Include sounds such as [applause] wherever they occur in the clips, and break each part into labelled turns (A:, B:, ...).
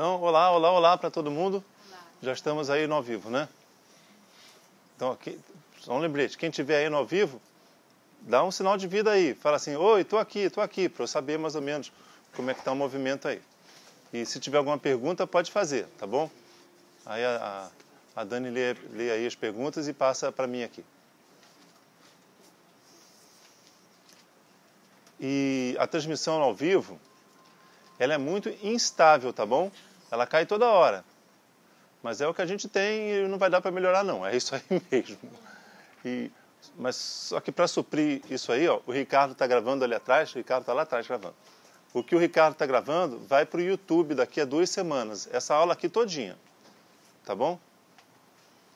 A: Então, olá, olá, olá para todo mundo. Já estamos aí no ao vivo, né? Então, aqui, só um lembrete: quem estiver aí no ao vivo, dá um sinal de vida aí. Fala assim: Oi, estou aqui, estou aqui, para eu saber mais ou menos como é que está o movimento aí. E se tiver alguma pergunta, pode fazer, tá bom? Aí a, a Dani lê, lê aí as perguntas e passa para mim aqui. E a transmissão ao vivo, ela é muito instável, tá bom? Ela cai toda hora. Mas é o que a gente tem e não vai dar para melhorar não, é isso aí [laughs] mesmo. E, mas só que para suprir isso aí, ó, o Ricardo está gravando ali atrás, o Ricardo está lá atrás gravando. O que o Ricardo está gravando vai para o YouTube daqui a duas semanas, essa aula aqui todinha, tá bom?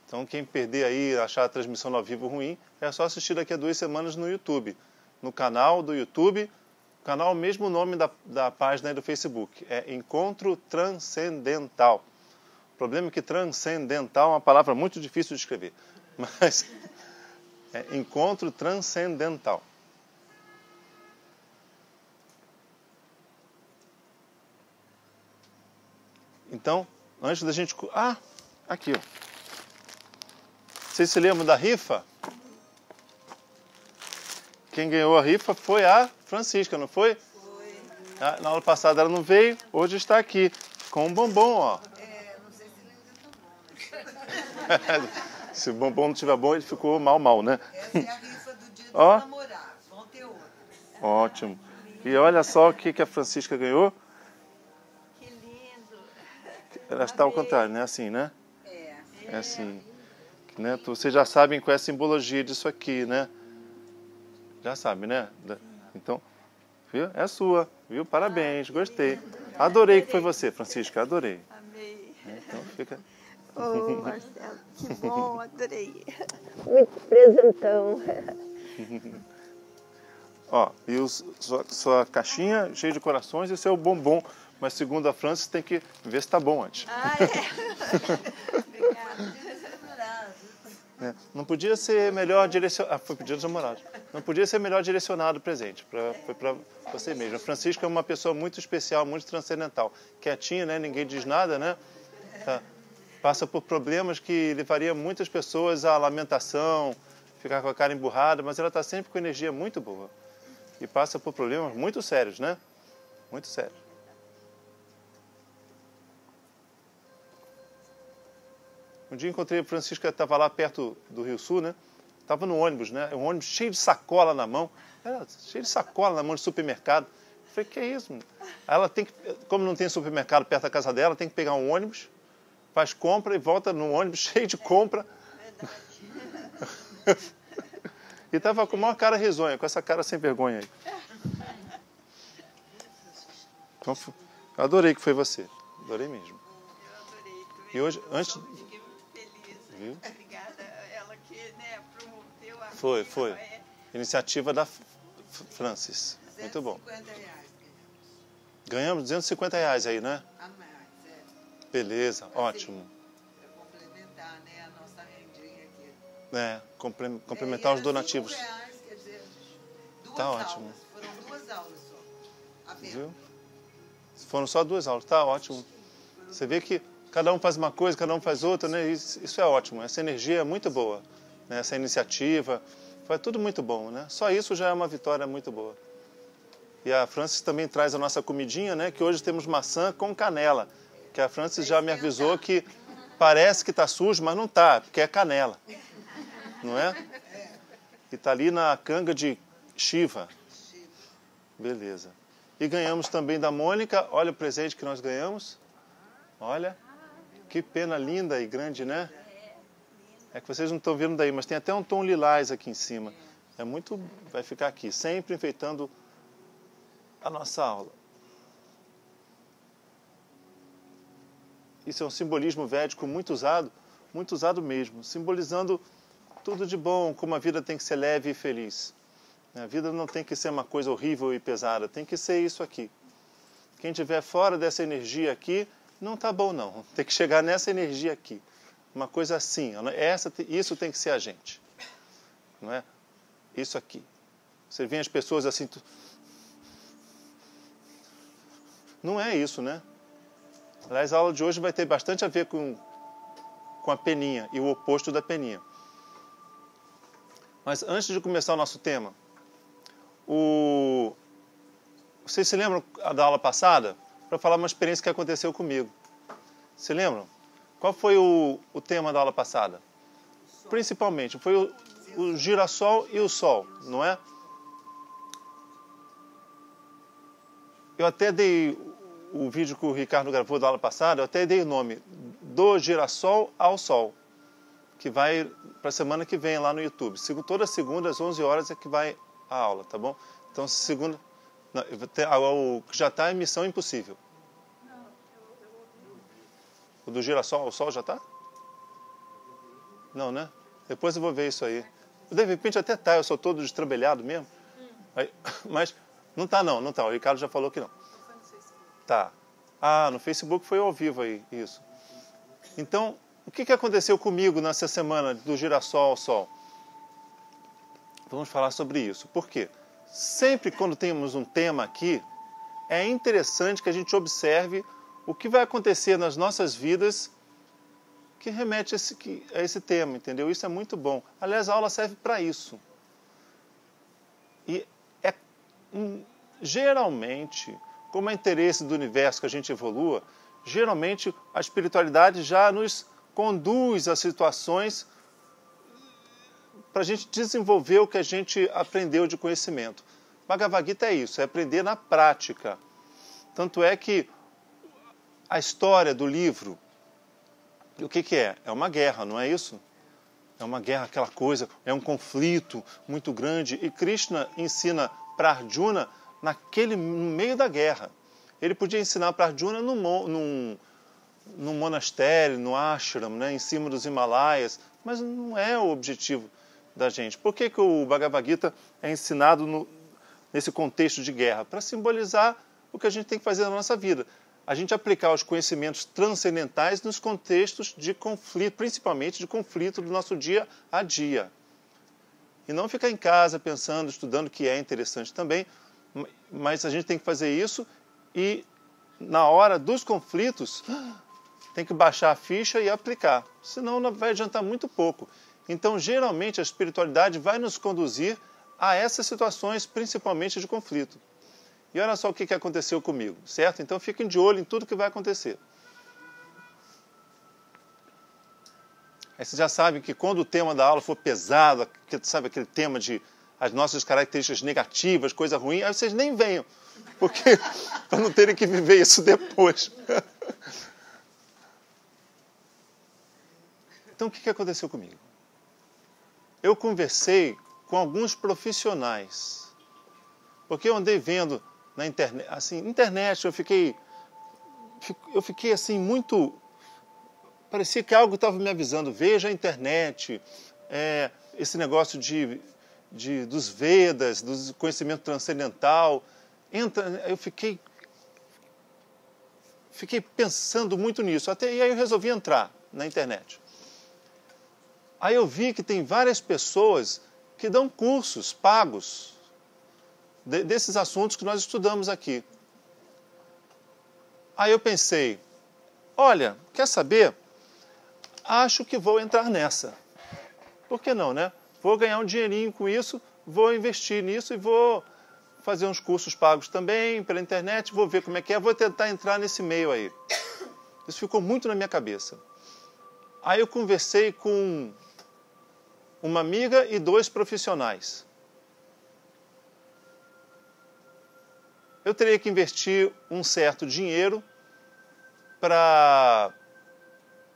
A: Então quem perder aí, achar a transmissão ao vivo ruim, é só assistir daqui a duas semanas no YouTube, no canal do YouTube canal, mesmo nome da, da página do Facebook, é Encontro Transcendental. O problema é que transcendental é uma palavra muito difícil de escrever, [laughs] mas é Encontro Transcendental. Então, antes da gente. Ah, aqui, ó. Vocês se lembram da rifa? Quem ganhou a rifa foi a Francisca, não foi?
B: Foi.
A: Ah, na aula passada ela não veio, hoje está aqui, com um bombom, ó.
B: É, não sei se ele ainda tá bom,
A: se o bombom não estiver bom, ele ficou mal, mal, né?
B: Essa é a rifa do dia dos
A: Ó.
B: namorados. Vão ter outra.
A: Ótimo. E olha só o que, que a Francisca ganhou.
C: Que lindo.
A: Ela está ao contrário, né? Assim, né?
B: É.
A: É assim. Né? Vocês já sabem qual é a simbologia disso aqui, né? Já sabe, né? Então, viu? É sua, viu? Parabéns, gostei. Adorei que foi você, Francisca, adorei.
C: Amei.
A: Então fica.
C: Ô, Marcelo, que bom, adorei. Muito presentão.
A: Ó, e o, sua, sua caixinha cheia de corações e seu bombom. Mas segundo a Francis, tem que ver se tá bom antes.
C: Ah, é? [laughs] Obrigada.
A: Né? Não podia ser melhor direcionado. Ah, foi pro dia dos namorados. Não podia ser melhor direcionado o presente. Pra, foi para você mesmo. A Francisca é uma pessoa muito especial, muito transcendental. Quietinha, né? Ninguém diz nada, né? Tá. Passa por problemas que levaria muitas pessoas à lamentação, ficar com a cara emburrada, mas ela está sempre com energia muito boa. E passa por problemas muito sérios, né? Muito sérios. Um dia encontrei a Francisca, estava lá perto do Rio Sul, né? Estava no ônibus, né? Um ônibus cheio de sacola na mão. Era cheio de sacola na mão de supermercado. Eu falei, que é isso? Ela tem que, como não tem supermercado perto da casa dela, tem que pegar um ônibus, faz compra e volta no ônibus [laughs] cheio de compra. e estava com a maior cara risonha, com essa cara sem vergonha aí. Então, adorei que foi você. Adorei mesmo.
C: Eu adorei também.
A: E hoje, antes. Viu?
C: Obrigada ela que né, promoveu a
A: Foi,
C: rifa,
A: foi.
C: é.
A: Iniciativa da Francis. Muito bom.
B: 250 reais.
A: Ganhamos 250 reais aí, né?
B: A mais, é.
A: Beleza, ótimo.
B: Para complementar, né, a nossa rendinha aqui.
A: É, comple- complementar
B: É,
A: os donativos.
B: Reais, quer dizer, duas
A: Tá
B: aulas.
A: ótimo.
B: Foram duas aulas só.
A: Viu? Foram só duas aulas, tá ótimo. Você vê que cada um faz uma coisa, cada um faz outra, né? Isso, isso é ótimo. Essa energia é muito boa, né? Essa iniciativa, foi tudo muito bom, né? Só isso já é uma vitória muito boa. E a Francis também traz a nossa comidinha, né? Que hoje temos maçã com canela. Que a Francis já me avisou que parece que está sujo, mas não está, porque é canela. Não é? E está ali na canga de Shiva. Beleza. E ganhamos também da Mônica. Olha o presente que nós ganhamos. Olha. Que pena linda e grande, né? É que vocês não estão vendo daí, mas tem até um tom lilás aqui em cima. É muito. Vai ficar aqui, sempre enfeitando a nossa aula. Isso é um simbolismo védico muito usado, muito usado mesmo, simbolizando tudo de bom, como a vida tem que ser leve e feliz. A vida não tem que ser uma coisa horrível e pesada, tem que ser isso aqui. Quem estiver fora dessa energia aqui, não está bom não. Tem que chegar nessa energia aqui. Uma coisa assim, essa, isso tem que ser a gente. Não é? Isso aqui. Você vê as pessoas assim. Tu... Não é isso, né? Aliás, a aula de hoje vai ter bastante a ver com, com a peninha e o oposto da peninha. Mas antes de começar o nosso tema, o... vocês se lembram da aula passada? Para falar uma experiência que aconteceu comigo. Se lembram? Qual foi o, o tema da aula passada? Principalmente, foi o, o girassol e o sol, não é? Eu até dei o vídeo que o Ricardo gravou da aula passada, eu até dei o nome do girassol ao sol, que vai para a semana que vem lá no YouTube. Toda segunda às 11 horas é que vai a aula, tá bom? Então, segunda. Não, já está é Missão Impossível. O do girassol ao sol já está? Não, né? Depois eu vou ver isso aí. De repente até tá, eu sou todo destrambelhado mesmo. Aí, [laughs] mas não tá não, não tá. O Ricardo já falou que não. Tá. Ah, no Facebook foi ao vivo aí, isso. Então, o que, que aconteceu comigo nessa semana do girassol ao sol? Vamos falar sobre isso. Por quê? Sempre quando temos um tema aqui, é interessante que a gente observe o que vai acontecer nas nossas vidas que remete a esse, a esse tema, entendeu? Isso é muito bom. Aliás, a aula serve para isso. E é geralmente, como é interesse do universo que a gente evolua, geralmente a espiritualidade já nos conduz a situações para a gente desenvolver o que a gente aprendeu de conhecimento. Bhagavad Gita é isso, é aprender na prática. Tanto é que a história do livro o que, que é? É uma guerra, não é isso? É uma guerra, aquela coisa, é um conflito muito grande. E Krishna ensina para Arjuna naquele, no meio da guerra. Ele podia ensinar para Arjuna num, num, num monastério, no ashram, né, em cima dos Himalaias, mas não é o objetivo da gente. Por que, que o Bhagavad Gita é ensinado no, nesse contexto de guerra? Para simbolizar o que a gente tem que fazer na nossa vida a gente aplicar os conhecimentos transcendentais nos contextos de conflito, principalmente de conflito do nosso dia a dia. E não ficar em casa pensando, estudando, que é interessante também, mas a gente tem que fazer isso e, na hora dos conflitos, tem que baixar a ficha e aplicar, senão não vai adiantar muito pouco. Então, geralmente, a espiritualidade vai nos conduzir a essas situações, principalmente de conflito. E olha só o que aconteceu comigo, certo? Então fiquem de olho em tudo que vai acontecer. Aí vocês já sabem que quando o tema da aula for pesado, sabe aquele tema de as nossas características negativas, coisa ruim, aí vocês nem venham, porque [laughs] para não terem que viver isso depois. [laughs] Então o que aconteceu comigo? Eu conversei com alguns profissionais, porque eu andei vendo na internet, assim, internet eu fiquei eu fiquei assim muito parecia que algo estava me avisando, veja a internet, é, esse negócio de, de dos Vedas, do conhecimento transcendental, entra, eu fiquei fiquei pensando muito nisso, até e aí eu resolvi entrar na internet. Aí eu vi que tem várias pessoas que dão cursos pagos desses assuntos que nós estudamos aqui. Aí eu pensei, olha, quer saber? Acho que vou entrar nessa. Por que não, né? Vou ganhar um dinheirinho com isso, vou investir nisso e vou fazer uns cursos pagos também pela internet, vou ver como é que é, vou tentar entrar nesse meio aí. Isso ficou muito na minha cabeça. Aí eu conversei com uma amiga e dois profissionais. Eu teria que investir um certo dinheiro para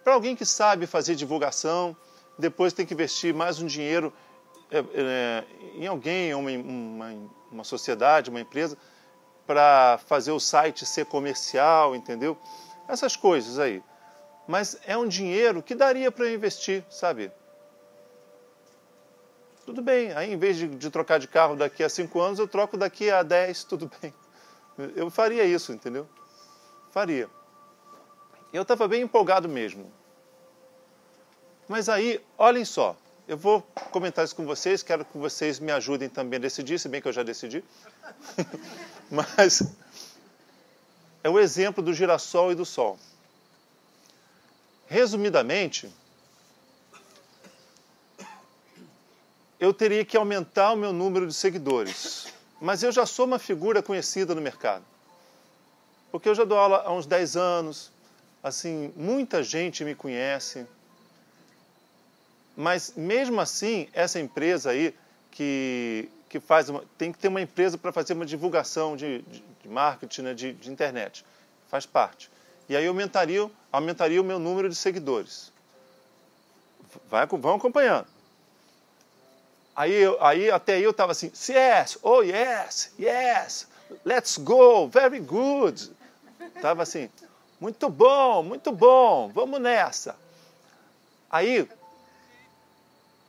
A: para alguém que sabe fazer divulgação, depois tem que investir mais um dinheiro é, é, em alguém, uma, uma, uma sociedade, uma empresa, para fazer o site ser comercial, entendeu? Essas coisas aí. Mas é um dinheiro que daria para investir, sabe? Tudo bem, aí em vez de, de trocar de carro daqui a cinco anos, eu troco daqui a dez, tudo bem. Eu faria isso, entendeu? Faria. Eu estava bem empolgado mesmo. Mas aí, olhem só, eu vou comentar isso com vocês, quero que vocês me ajudem também a decidir, se bem que eu já decidi. [laughs] Mas é o exemplo do girassol e do sol. resumidamente, eu teria que aumentar o meu número de seguidores. Mas eu já sou uma figura conhecida no mercado. Porque eu já dou aula há uns 10 anos, assim, muita gente me conhece. Mas mesmo assim, essa empresa aí que, que faz uma, tem que ter uma empresa para fazer uma divulgação de, de, de marketing, né, de, de internet. Faz parte. E aí aumentaria, aumentaria o meu número de seguidores. Vai, vão acompanhando. Aí, aí até aí eu estava assim, yes, oh yes, yes, let's go, very good. Estava assim, muito bom, muito bom, vamos nessa. Aí,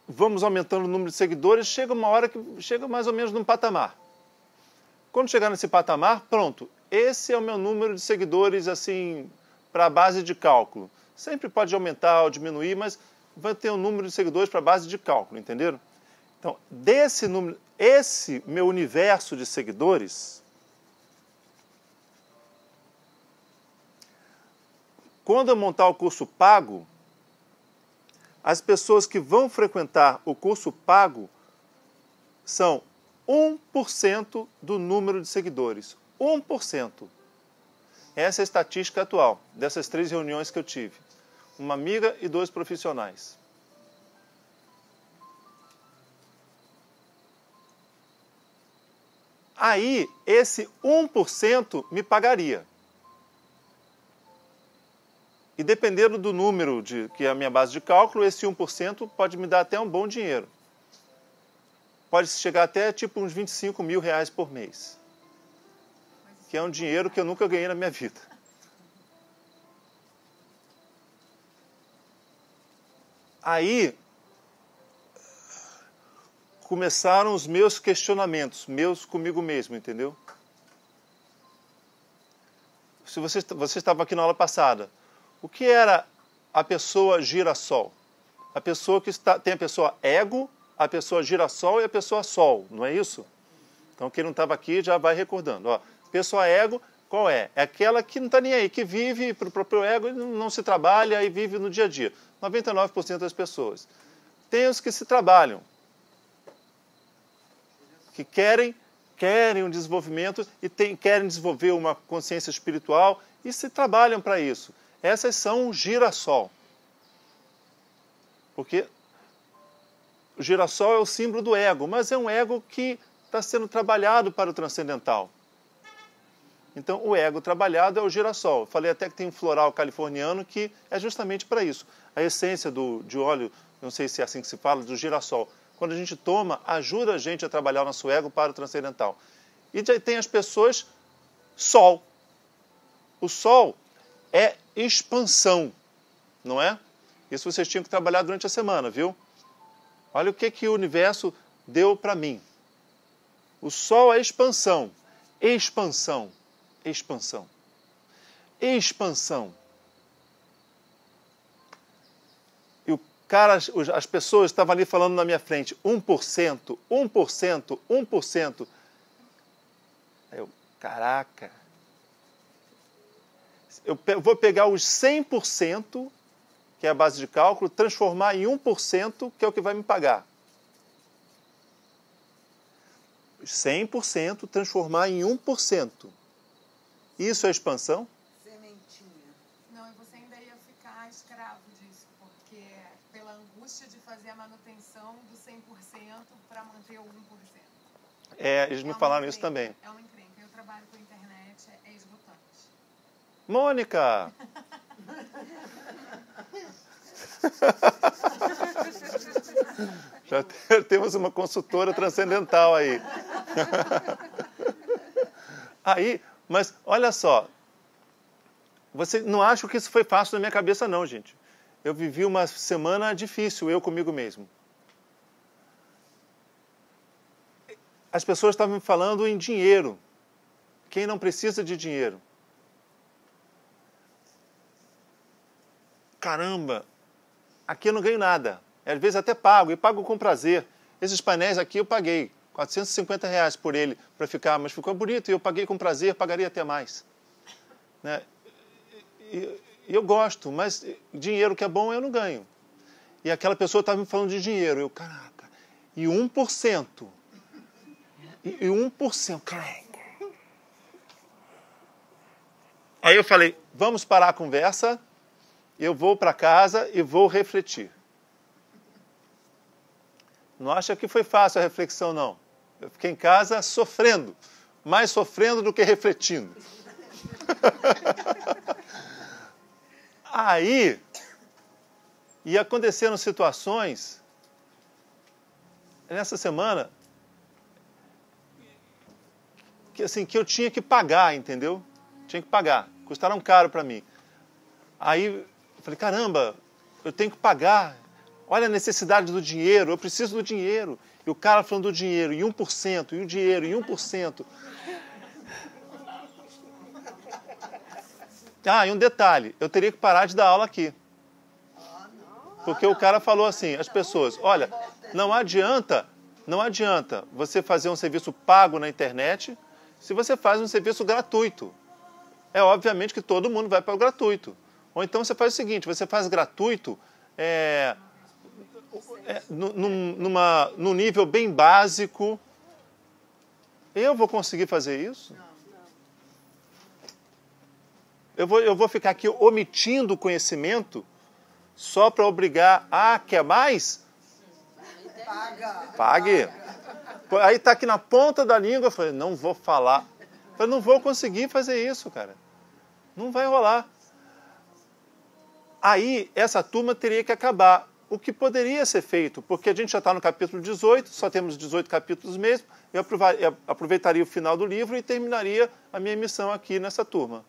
A: vamos aumentando o número de seguidores, chega uma hora que chega mais ou menos num patamar. Quando chegar nesse patamar, pronto, esse é o meu número de seguidores assim para a base de cálculo. Sempre pode aumentar ou diminuir, mas vai ter um número de seguidores para a base de cálculo, entenderam? Então, desse número, esse meu universo de seguidores, quando eu montar o curso pago, as pessoas que vão frequentar o curso pago são 1% do número de seguidores. 1%. Essa é a estatística atual dessas três reuniões que eu tive. Uma amiga e dois profissionais. Aí esse 1% me pagaria. E dependendo do número de, que é a minha base de cálculo, esse 1% pode me dar até um bom dinheiro. Pode chegar até tipo uns 25 mil reais por mês. Que é um dinheiro que eu nunca ganhei na minha vida. Aí começaram os meus questionamentos, meus comigo mesmo, entendeu? Se você, você estava aqui na aula passada, o que era a pessoa girassol? A pessoa que está, tem a pessoa ego, a pessoa girassol e a pessoa sol, não é isso? Então quem não estava aqui já vai recordando. Ó, pessoa ego, qual é? É aquela que não está nem aí, que vive para o próprio ego e não se trabalha e vive no dia a dia. 99% das pessoas. Tem os que se trabalham, que querem querem um desenvolvimento e tem, querem desenvolver uma consciência espiritual e se trabalham para isso. Essas são o girassol. Porque o girassol é o símbolo do ego, mas é um ego que está sendo trabalhado para o transcendental. Então, o ego trabalhado é o girassol. falei até que tem um floral californiano que é justamente para isso. A essência do, de óleo, não sei se é assim que se fala, do girassol quando a gente toma, ajuda a gente a trabalhar o nosso ego para o transcendental. E tem as pessoas sol. O sol é expansão, não é? Isso vocês tinham que trabalhar durante a semana, viu? Olha o que, que o universo deu para mim. O sol é expansão, expansão, expansão, expansão. Cara, as pessoas estavam ali falando na minha frente, 1%, 1%, 1%. Aí eu, caraca. Eu vou pegar os 100%, que é a base de cálculo, transformar em 1%, que é o que vai me pagar. 100% transformar em 1%. Isso é expansão?
B: Fazer a manutenção do 100% para manter o 1%.
A: É, eles me é falaram isso também.
B: É uma encrenca. Eu trabalho com internet, é esgotante.
A: Mônica! [laughs] Já [laughs] temos uma consultora transcendental aí. [laughs] aí, mas olha só. Você não acha que isso foi fácil na minha cabeça, não, gente eu vivi uma semana difícil, eu comigo mesmo. As pessoas estavam me falando em dinheiro. Quem não precisa de dinheiro? Caramba, aqui eu não ganho nada. Às vezes até pago, e pago com prazer. Esses painéis aqui eu paguei 450 reais por ele para ficar, mas ficou bonito e eu paguei com prazer, pagaria até mais. Né? E, eu gosto, mas dinheiro que é bom eu não ganho. E aquela pessoa estava me falando de dinheiro. Eu, caraca, e 1%. E, e 1%, caraca. Aí eu falei, vamos parar a conversa, eu vou para casa e vou refletir. Não acha que foi fácil a reflexão, não. Eu fiquei em casa sofrendo, mais sofrendo do que refletindo. [laughs] Aí, ia acontecendo situações, nessa semana, que, assim, que eu tinha que pagar, entendeu? Tinha que pagar. Custaram caro para mim. Aí eu falei, caramba, eu tenho que pagar. Olha a necessidade do dinheiro, eu preciso do dinheiro. E o cara falando do dinheiro, e 1%, e o dinheiro, e 1%. Ah, e um detalhe, eu teria que parar de dar aula aqui. Porque o cara falou assim, as pessoas, olha, não adianta, não adianta você fazer um serviço pago na internet se você faz um serviço gratuito. É obviamente que todo mundo vai para o gratuito. Ou então você faz o seguinte, você faz gratuito é, é, num, numa, num nível bem básico. Eu vou conseguir fazer isso? Eu vou, eu vou ficar aqui omitindo o conhecimento só para obrigar. Ah, quer mais?
C: Paga.
A: Pague. Aí está aqui na ponta da língua. Eu falei, não vou falar. Eu falei, não vou conseguir fazer isso, cara. Não vai rolar. Aí essa turma teria que acabar. O que poderia ser feito, porque a gente já está no capítulo 18, só temos 18 capítulos mesmo, eu aproveitaria o final do livro e terminaria a minha missão aqui nessa turma.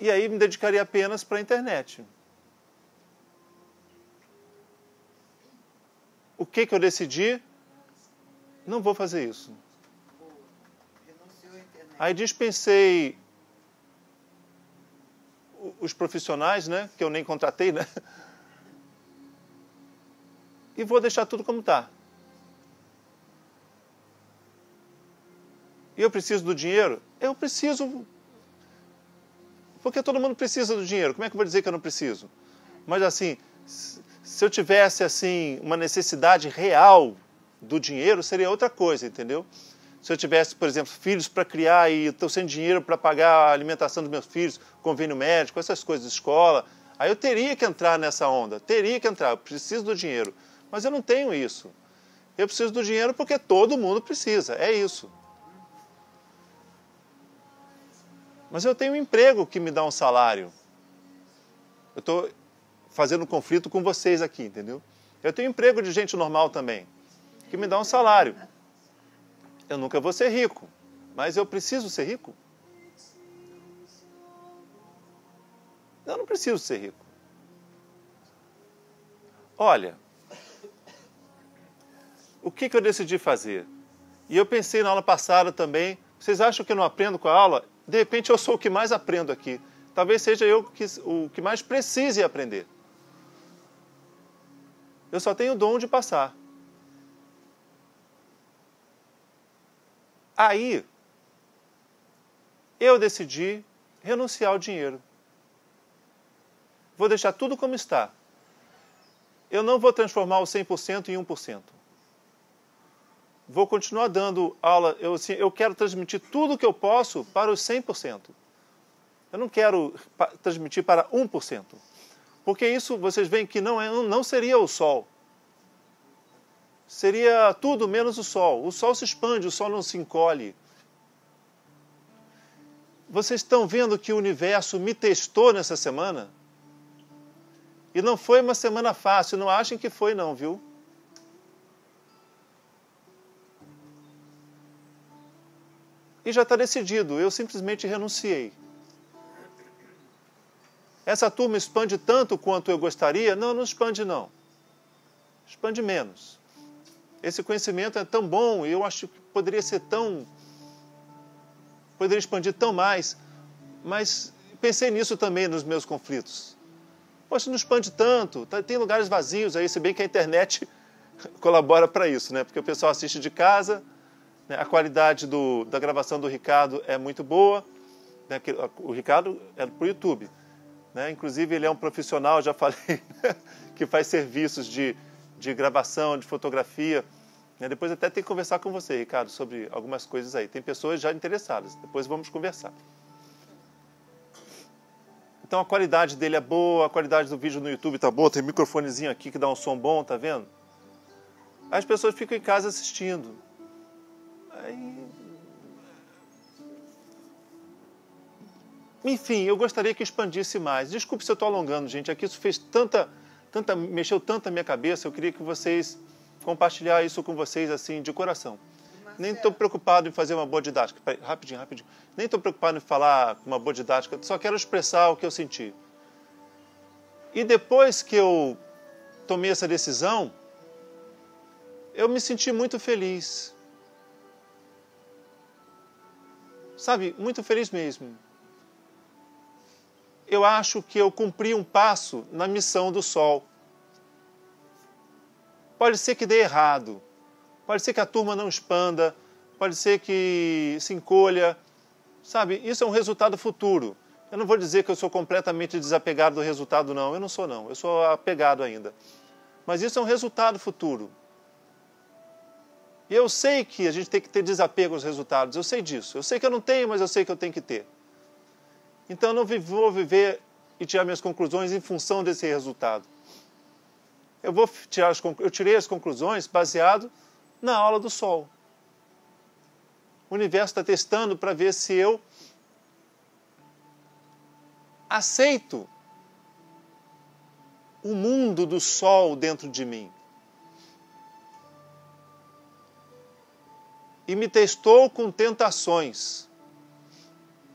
A: E aí me dedicaria apenas para a internet. O que, que eu decidi? Não vou fazer isso. Aí dispensei os profissionais, né, que eu nem contratei, né? E vou deixar tudo como está. E eu preciso do dinheiro? Eu preciso porque todo mundo precisa do dinheiro. Como é que eu vou dizer que eu não preciso? Mas assim, se eu tivesse assim uma necessidade real do dinheiro, seria outra coisa, entendeu? Se eu tivesse, por exemplo, filhos para criar e estou sem dinheiro para pagar a alimentação dos meus filhos, convênio médico, essas coisas escola, aí eu teria que entrar nessa onda, teria que entrar, eu preciso do dinheiro. Mas eu não tenho isso. Eu preciso do dinheiro porque todo mundo precisa, é isso. Mas eu tenho um emprego que me dá um salário. Eu estou fazendo um conflito com vocês aqui, entendeu? Eu tenho um emprego de gente normal também, que me dá um salário. Eu nunca vou ser rico, mas eu preciso ser rico? Eu não preciso ser rico. Olha, o que, que eu decidi fazer? E eu pensei na aula passada também. Vocês acham que eu não aprendo com a aula? De repente eu sou o que mais aprendo aqui. Talvez seja eu que, o que mais precise aprender. Eu só tenho o dom de passar. Aí, eu decidi renunciar ao dinheiro. Vou deixar tudo como está. Eu não vou transformar o 100% em 1% vou continuar dando aula. Eu, assim, eu quero transmitir tudo o que eu posso para os 100%. Eu não quero transmitir para 1%. Porque isso vocês veem que não, é, não seria o Sol. Seria tudo menos o Sol. O Sol se expande, o Sol não se encolhe. Vocês estão vendo que o universo me testou nessa semana? E não foi uma semana fácil, não achem que foi, não, viu? E já está decidido, eu simplesmente renunciei. Essa turma expande tanto quanto eu gostaria? Não, não expande não. Expande menos. Esse conhecimento é tão bom e eu acho que poderia ser tão. poderia expandir tão mais. Mas pensei nisso também nos meus conflitos. Poxa, não expande tanto, tá, tem lugares vazios aí, se bem que a internet [laughs] colabora para isso, né? Porque o pessoal assiste de casa? A qualidade do, da gravação do Ricardo é muito boa. Né? O Ricardo é para o YouTube. Né? Inclusive, ele é um profissional, já [laughs] falei, que faz serviços de, de gravação, de fotografia. Né? Depois até tem que conversar com você, Ricardo, sobre algumas coisas aí. Tem pessoas já interessadas. Depois vamos conversar. Então a qualidade dele é boa, a qualidade do vídeo no YouTube está boa, tem microfonezinho aqui que dá um som bom, tá vendo? As pessoas ficam em casa assistindo. Aí... Enfim, eu gostaria que expandisse mais. Desculpe se eu estou alongando, gente. Aqui isso fez tanta, tanta, mexeu tanto a minha cabeça. Eu queria que vocês compartilhar isso com vocês assim de coração. Nem estou preocupado em fazer uma boa didática. Peraí, rapidinho, rapidinho. Nem estou preocupado em falar uma boa didática. Só quero expressar o que eu senti. E depois que eu tomei essa decisão, eu me senti muito feliz. Sabe, muito feliz mesmo. Eu acho que eu cumpri um passo na missão do sol. Pode ser que dê errado, pode ser que a turma não expanda, pode ser que se encolha. Sabe, isso é um resultado futuro. Eu não vou dizer que eu sou completamente desapegado do resultado, não. Eu não sou, não. Eu sou apegado ainda. Mas isso é um resultado futuro. E eu sei que a gente tem que ter desapego aos resultados, eu sei disso. Eu sei que eu não tenho, mas eu sei que eu tenho que ter. Então eu não vou viver e tirar minhas conclusões em função desse resultado. Eu vou tirar as, eu tirei as conclusões baseado na aula do sol. O universo está testando para ver se eu aceito o mundo do sol dentro de mim. E me testou com tentações.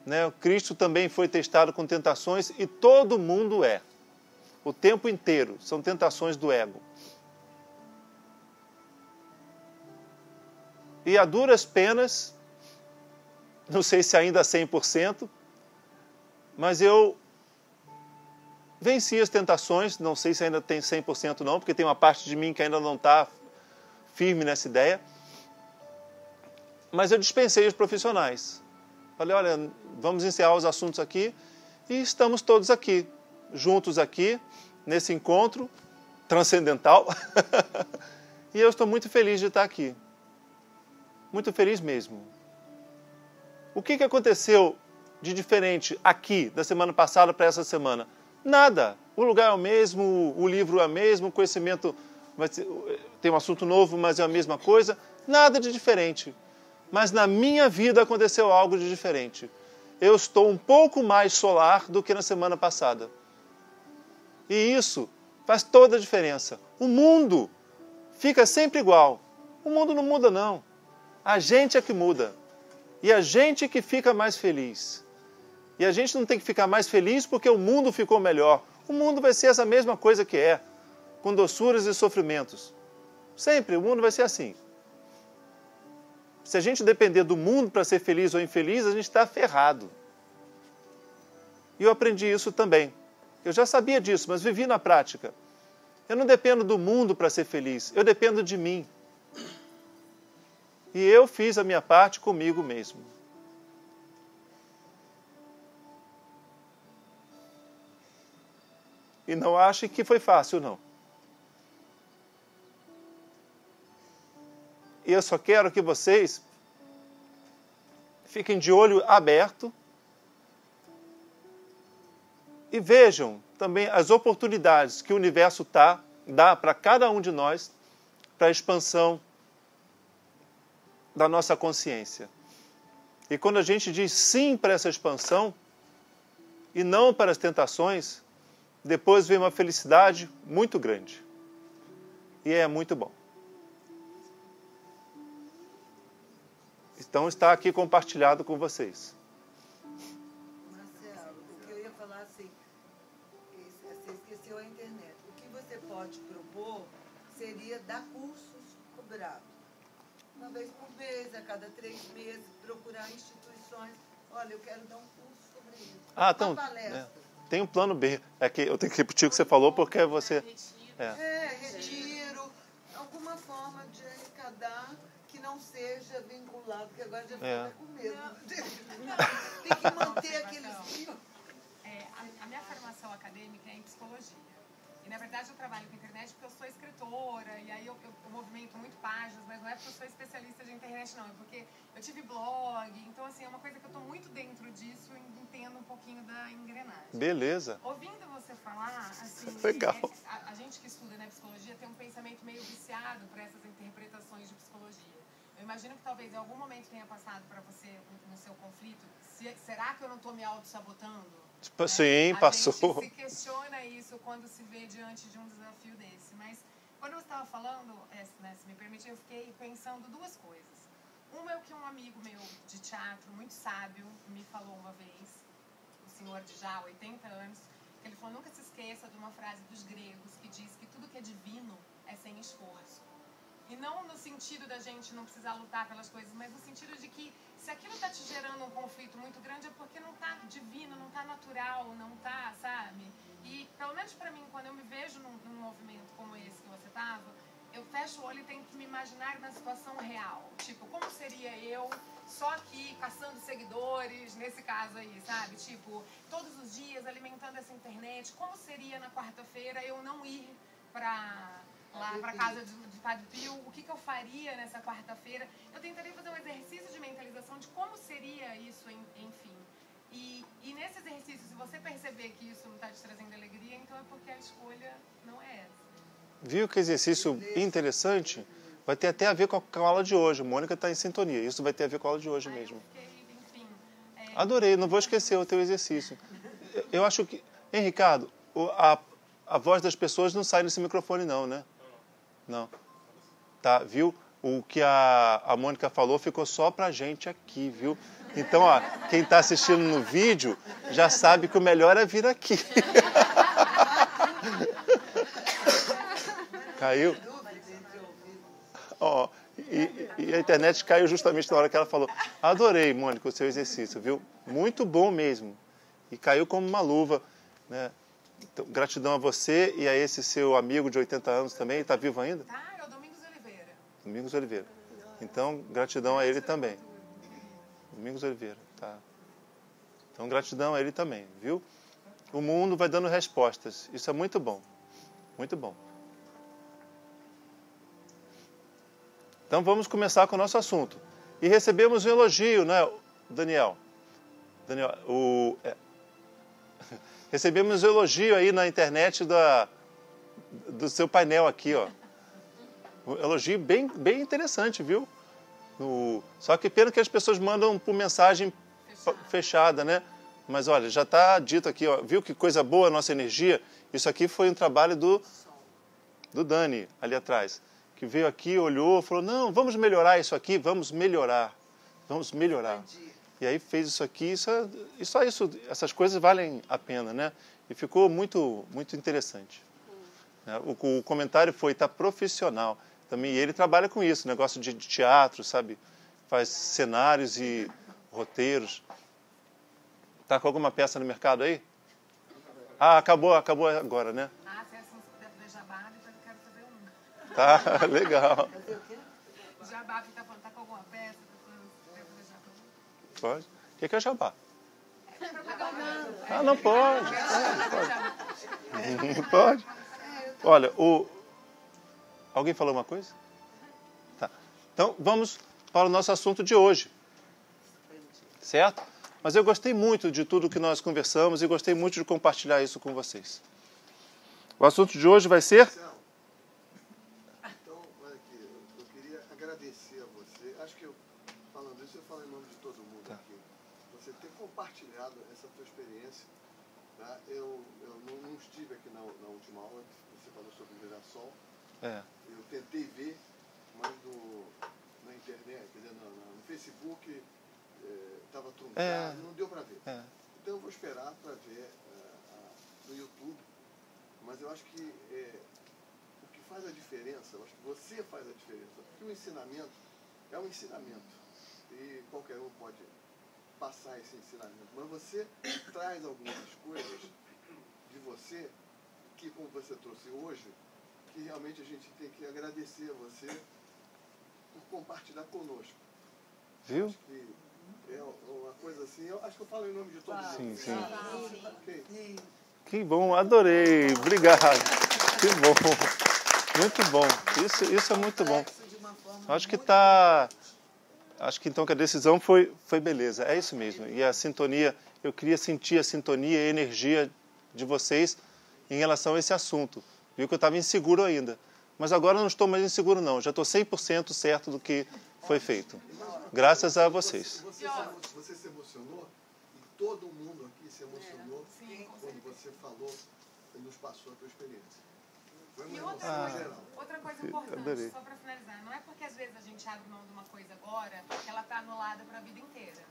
A: Né? Cristo também foi testado com tentações e todo mundo é. O tempo inteiro são tentações do ego. E a duras penas, não sei se ainda 100%, mas eu venci as tentações, não sei se ainda tem 100% não, porque tem uma parte de mim que ainda não está firme nessa ideia mas eu dispensei os profissionais. Falei, olha, vamos encerrar os assuntos aqui e estamos todos aqui, juntos aqui, nesse encontro transcendental. [laughs] e eu estou muito feliz de estar aqui. Muito feliz mesmo. O que, que aconteceu de diferente aqui, da semana passada para essa semana? Nada. O lugar é o mesmo, o livro é o mesmo, o conhecimento tem um assunto novo, mas é a mesma coisa. Nada de diferente mas na minha vida aconteceu algo de diferente. Eu estou um pouco mais solar do que na semana passada. E isso faz toda a diferença. O mundo fica sempre igual. O mundo não muda, não. A gente é que muda. E a gente que fica mais feliz. E a gente não tem que ficar mais feliz porque o mundo ficou melhor. O mundo vai ser essa mesma coisa que é, com doçuras e sofrimentos. Sempre, o mundo vai ser assim. Se a gente depender do mundo para ser feliz ou infeliz, a gente está ferrado. E eu aprendi isso também. Eu já sabia disso, mas vivi na prática. Eu não dependo do mundo para ser feliz, eu dependo de mim. E eu fiz a minha parte comigo mesmo. E não ache que foi fácil, não. E eu só quero que vocês fiquem de olho aberto e vejam também as oportunidades que o universo tá, dá para cada um de nós para a expansão da nossa consciência. E quando a gente diz sim para essa expansão e não para as tentações, depois vem uma felicidade muito grande. E é muito bom. Então está aqui compartilhado com vocês.
C: Marcelo, o que eu ia falar assim, você esqueceu a internet. O que você pode propor seria dar cursos cobrados. Uma vez por mês, a cada três meses, procurar instituições. Olha, eu quero dar um curso sobre isso.
A: Ah, então. É, tem um plano B. É que eu tenho que repetir o que você falou porque você.
C: É, é retiro, alguma forma de arrecadar não seja vinculado, porque agora já
A: É.
C: fica com medo. [laughs] Tem que manter aqueles fios.
B: É, a, a minha formação acadêmica é em psicologia. E na verdade eu trabalho com internet porque eu sou escritora, e aí eu, eu, eu movimento muito páginas, mas não é porque eu sou especialista de internet, não, é porque eu tive blog, então assim, é uma coisa que eu estou muito dentro disso e entendo um pouquinho da engrenagem.
A: Beleza.
B: Ouvindo você falar, assim, [laughs]
A: Legal.
B: é, a, a gente que estuda né, psicologia tem um pensamento meio viciado para essas interpretações de psicologia. Eu imagino que talvez em algum momento tenha passado para você no- seu conflito, se- será que eu não estou me auto-sabotando?
A: Tipo,
B: né?
A: Sim,
B: a
A: passou.
B: gente se questiona isso quando se vê diante de um desafio desse. Mas quando você estava falando, é, né, se me permite, eu fiquei pensando duas coisas. Uma é o que um amigo meu de teatro, muito sábio, me falou uma vez, o senhor de já 80 anos, que ele falou, nunca se esqueça de uma frase dos gregos que diz que tudo que é divino é sem esforço. E não no sentido da gente não precisar lutar pelas coisas, mas no sentido de que se aquilo está te gerando um conflito muito grande é porque não está divino, não está natural, não está, sabe? E pelo menos para mim, quando eu me vejo num, num movimento como esse que você estava, eu fecho o olho e tenho que me imaginar na situação real. Tipo, como seria eu só aqui caçando seguidores, nesse caso aí, sabe? Tipo, todos os dias alimentando essa internet. Como seria na quarta-feira eu não ir pra lá para casa de, de Padre Pio? O que, que eu faria nessa quarta-feira? Eu tentaria fazer um exercício de mentalização de como seria isso, en- enfim. E, e nesse exercício, se você perceber que isso não está te trazendo alegria, então é porque a escolha não é essa.
A: Viu que exercício interessante? Vai ter até a ver com a, aula de hoje. Mônica está em sintonia. Isso vai ter a ver com a aula de hoje
B: Aí
A: mesmo.
B: fiquei, enfim. é,
A: Adorei, não vou esquecer o teu exercício. Eu- acho que. Hein, Ricardo? A, a voz das pessoas não sai nesse microfone, não, né? Não. Tá, viu? O que a, a Mônica falou ficou só pra gente aqui, viu? Então, ó, quem está assistindo no vídeo já sabe que o melhor é vir aqui. [laughs] Caiu? Ó, e, e a internet caiu justamente na hora que ela falou. Adorei, Mônica, o seu exercício, viu? Muito bom mesmo. E caiu como uma luva. Né? Então, gratidão a você e a esse seu amigo de 80 anos também. Está vivo ainda?
B: Tá, é o Domingos Oliveira.
A: Domingos Oliveira. Então, gratidão a ele também. Domingos Oliveira, tá. Então, gratidão a ele também, viu? O mundo vai dando respostas. Isso é muito bom. Muito bom. Então, vamos começar com o nosso assunto. E recebemos um elogio, né, Daniel? Daniel, o... é. Recebemos um elogio aí na internet da, do seu painel aqui, ó. Um elogio bem, bem interessante, viu? O- Só que pena que as pessoas mandam por mensagem fa- fechada, né? Mas olha, já está dito aqui, ó, viu que coisa boa a nossa energia? Isso aqui foi um trabalho do, do Dani, ali atrás, que veio aqui, olhou, falou: não, vamos melhorar isso aqui, vamos melhorar, vamos melhorar.
C: Expandir.
A: E aí fez isso aqui, isso, é- e só isso, essas coisas valem a pena, né? E ficou muito, muito interessante. né? O, o comentário foi, tá profissional. Também e ele trabalha com isso, negócio de, de teatro, sabe? Faz cenários e roteiros. Tá com alguma peça no mercado aí? Ah, acabou, acabou agora, né?
B: Ah, se essa fazer jabá, depois eu quero [laughs] fazer um.
A: Tá, legal.
B: Jabá, tá falando, tá com alguma peça,
A: Pode. O que que é jabá? Ah, não pode. Pode. [laughs] pode. Olha, o... Alguém falou uma coisa? Tá. Então, vamos para o nosso assunto de hoje. Certo? Mas eu gostei muito de tudo que nós conversamos e gostei muito de compartilhar isso com vocês. O assunto de hoje vai ser...
D: Marcelo, então, olha aqui, eu, eu queria agradecer a você. Acho que eu, falando isso, eu falo em nome de todo mundo
A: Tá.
D: aqui. Você ter compartilhado essa tua experiência. Tá? Eu, eu não, não estive aqui na, na última aula, que você falou sobre o girassol.
A: É,
D: Eu tentei ver, mas no, na internet, quer dizer, no, no Facebook, estava truncado,
A: É.
D: não deu para ver.
A: é.
D: Então eu vou esperar para ver a- no YouTube. Mas eu acho que eh, o que faz a diferença, eu acho que você faz a diferença. Porque o ensinamento é um ensinamento. E qualquer um pode passar esse ensinamento. Mas você traz algumas coisas de você que, como você trouxe hoje, que realmente a gente tem que agradecer a você por compartilhar conosco.
A: Viu?
D: Acho que é uma coisa assim, eu acho que eu falo em nome de todos.
A: Sim, sim.
D: Ok.
C: E
A: Que bom, adorei. Obrigado. Que bom. Muito bom. Isso, isso é muito bom. Acho que
C: muito
A: tá. Acho que então que a decisão foi, foi beleza. É isso mesmo. E a sintonia, eu queria sentir a sintonia e a energia de vocês em relação a esse assunto. Viu que eu estava inseguro ainda. Mas agora eu não estou mais inseguro, não. Já estou 100% certo do que foi feito. Graças a vocês.
D: Você, você se emocionou e todo mundo aqui se emocionou
B: com
D: quando você falou e nos passou a tua experiência.
B: E outra
D: emoção
B: coisa, outra coisa
A: Adorei.
B: importante, só para finalizar, não é porque às vezes a gente abre mão de uma coisa agora que ela tá anulada para a vida inteira.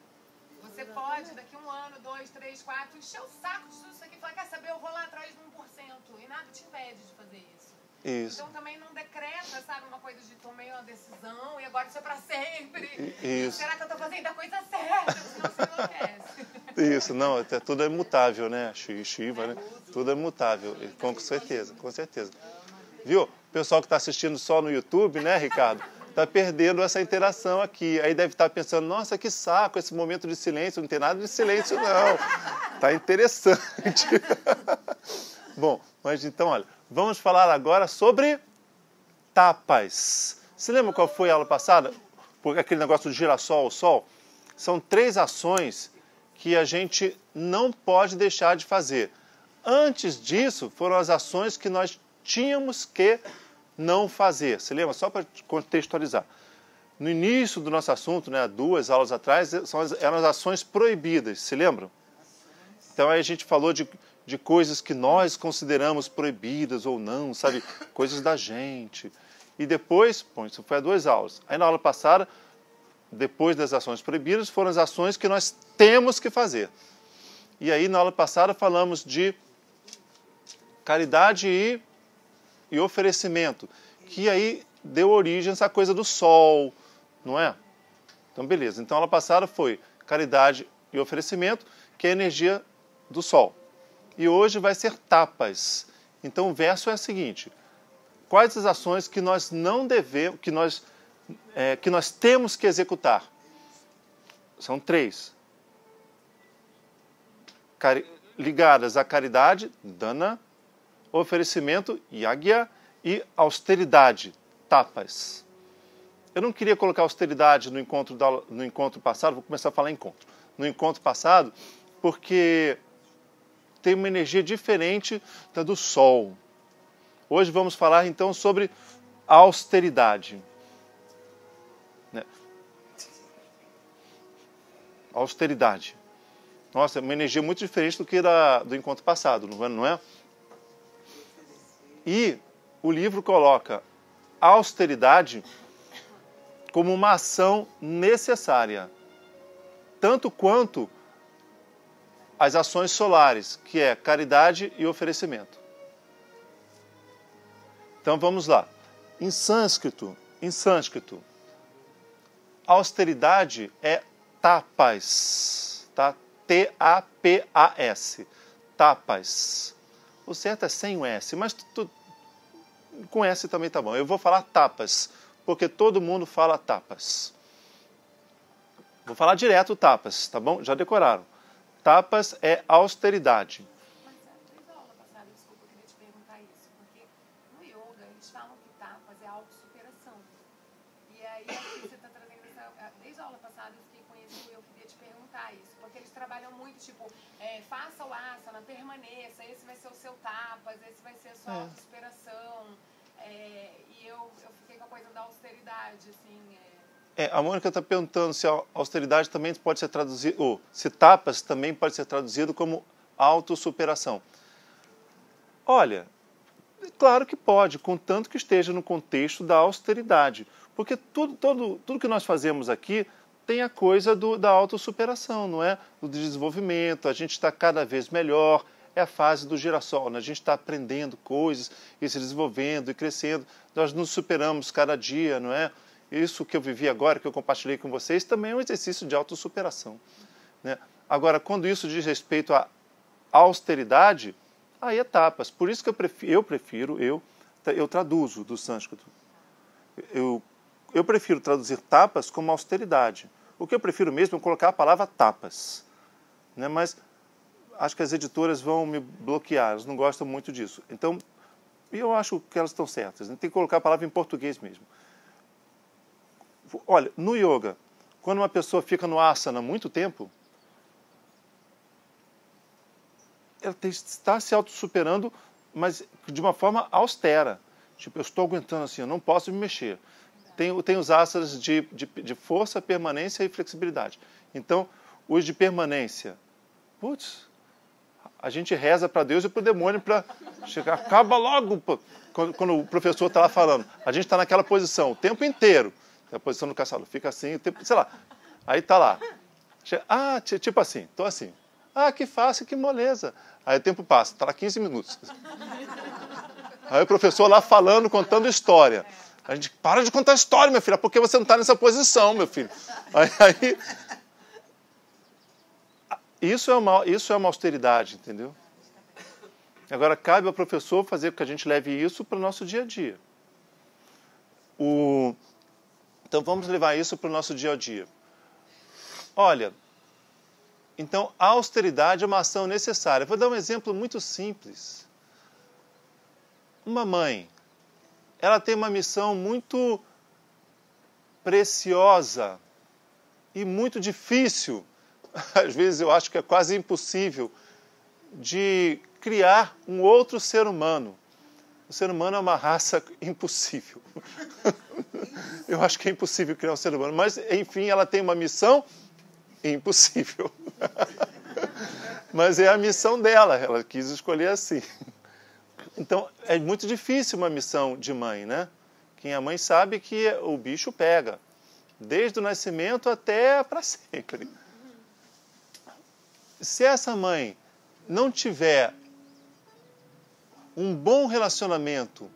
B: Você pode, daqui um ano, dois, três, quatro, encher o saco de tudo isso aqui e falar, quer saber, eu vou lá atrás de 1%. E nada te impede de fazer isso.
A: Isso.
B: Então também não decreta, sabe, uma coisa de tomei uma decisão e agora isso é pra sempre.
A: Isso.
B: Será que eu tô fazendo a coisa certa? Senão você enlouquece.
A: Isso, não, até tudo é mutável, né? Shi- Shiva, né? Tudo é mutável, com certeza, com certeza. Viu? O pessoal que está assistindo só no YouTube, né, Ricardo? Está perdendo essa interação aqui. Aí deve estar pensando, nossa, que saco esse momento de silêncio. Não tem nada de silêncio, não. Tá interessante. [laughs] Bom, mas então, olha, vamos falar agora sobre tapas. Você lembra qual foi a aula passada? Por aquele negócio do girassol, o sol? São três ações que a gente não pode deixar de fazer. Antes disso, foram as ações que nós tínhamos que não fazer. Você lembra? Só para contextualizar. No início do nosso assunto, né, duas aulas atrás, são as- eram as ações proibidas. Se lembram? Então aí a gente falou de, de coisas que nós consideramos proibidas ou não, sabe? [laughs] Coisas da gente. E depois, bom, isso foi a duas aulas. Aí na aula passada, depois das ações proibidas, foram as ações que nós temos que fazer. E aí na aula passada falamos de caridade e, e oferecimento, que aí deu origem a essa coisa do sol, não é? Então, beleza. Então, a aula passada foi caridade e oferecimento, que é a energia do sol. E hoje vai ser tapas. Então, o verso é o seguinte: quais as ações que nós não devemos, que nós, é, que nós temos que executar? São três. Cari ligadas à caridade, dana, oferecimento, yagya, e austeridade, tapas. Eu não queria colocar austeridade no encontro, da, no encontro passado, vou começar a falar encontro. No encontro passado, porque tem uma energia diferente da do Sol. Hoje vamos falar então sobre austeridade. Né? Austeridade. Nossa, é uma energia muito diferente do que da, do encontro passado, não é? E o livro coloca a austeridade como uma ação necessária, tanto quanto as ações solares, que é caridade e oferecimento. Então vamos lá. Em sânscrito, em sânscrito, austeridade é tapas, tá? T-A-P-A-S, tapas. O certo é sem o S, mas tu, tu, com S também tá bom. Eu vou falar tapas, porque todo mundo fala tapas. Vou falar direto tapas, tá bom? Já decoraram. Tapas é austeridade.
B: Mas desde a aula passada, desculpa, eu queria te perguntar isso, porque no yoga eles falam que tapas é autossuperação. E aí aqui você está trazendo essa. Desde a aula passada eu fiquei conhecendo, eu queria te perguntar isso, porque eles trabalham muito, tipo, é, faça o asana, permaneça, esse vai ser o seu tapas, esse vai ser a sua
A: É.
B: autossuperação. É, e eu, eu fiquei com a coisa da austeridade, assim. É,
A: É, a Mônica está perguntando se a austeridade também pode ser traduzido, ou se tapas também pode ser traduzido como autossuperação. Olha, claro que pode, contanto que esteja no contexto da austeridade. Porque tudo, todo, tudo que nós fazemos aqui tem a coisa do, da autossuperação, não é? Do desenvolvimento, a gente está cada vez melhor, é a fase do girassol, né? a gente está aprendendo coisas e se desenvolvendo e crescendo, nós nos superamos cada dia, não é? Isso que eu vivi agora, que eu compartilhei com vocês, também é um exercício de autossuperação. Né? Agora, quando isso diz respeito à austeridade, há etapas. Por isso que eu prefiro, eu, prefiro, eu, eu traduzo do sânscrito. Eu eu prefiro traduzir tapas como austeridade. O que eu prefiro mesmo é colocar a palavra tapas. Né? Mas acho que as editoras vão me bloquear, elas não gostam muito disso. Então, eu acho que elas estão certas. Né? Tem que colocar a palavra em português mesmo. Olha, no yoga, quando uma pessoa fica no asana muito tempo, ela está se auto-superando, mas de uma forma austera. Tipo, eu estou aguentando assim, eu não posso me mexer. Tem, tem os asanas de, de, de força, permanência e flexibilidade. Então, os de permanência, putz, a gente reza para Deus e para o demônio para chegar. Acaba logo quando, quando o professor está lá falando. A gente está naquela posição o tempo inteiro. É a posição do caçador. Fica assim, tempo, sei lá. Aí está lá. Ah, tipo assim, estou assim. Ah, que fácil, que moleza. Aí o tempo passa, está lá 15 minutos. Aí o professor lá falando, contando história. A gente, para de contar história, meu filho, porque você não está nessa posição, meu filho. Aí, aí, isso, é uma, isso é uma austeridade, entendeu? Agora, cabe ao professor fazer com que a gente leve isso para o nosso dia a dia. O, então, vamos levar isso para o nosso dia a dia. Olha, então, a austeridade é uma ação necessária. Vou dar um exemplo muito simples. Uma mãe, ela tem uma missão muito preciosa e muito difícil, [laughs] às vezes eu acho que é quase impossível, de criar um outro ser humano. O ser humano é uma raça [laughs] impossível. eu acho que é impossível criar um ser humano, mas enfim, ela tem uma missão impossível. [laughs] Mas é a missão dela, ela quis escolher assim. Então, é muito difícil uma missão de mãe, né? Quem é mãe sabe que o bicho pega, desde o nascimento até para sempre. Se essa mãe não tiver um bom relacionamento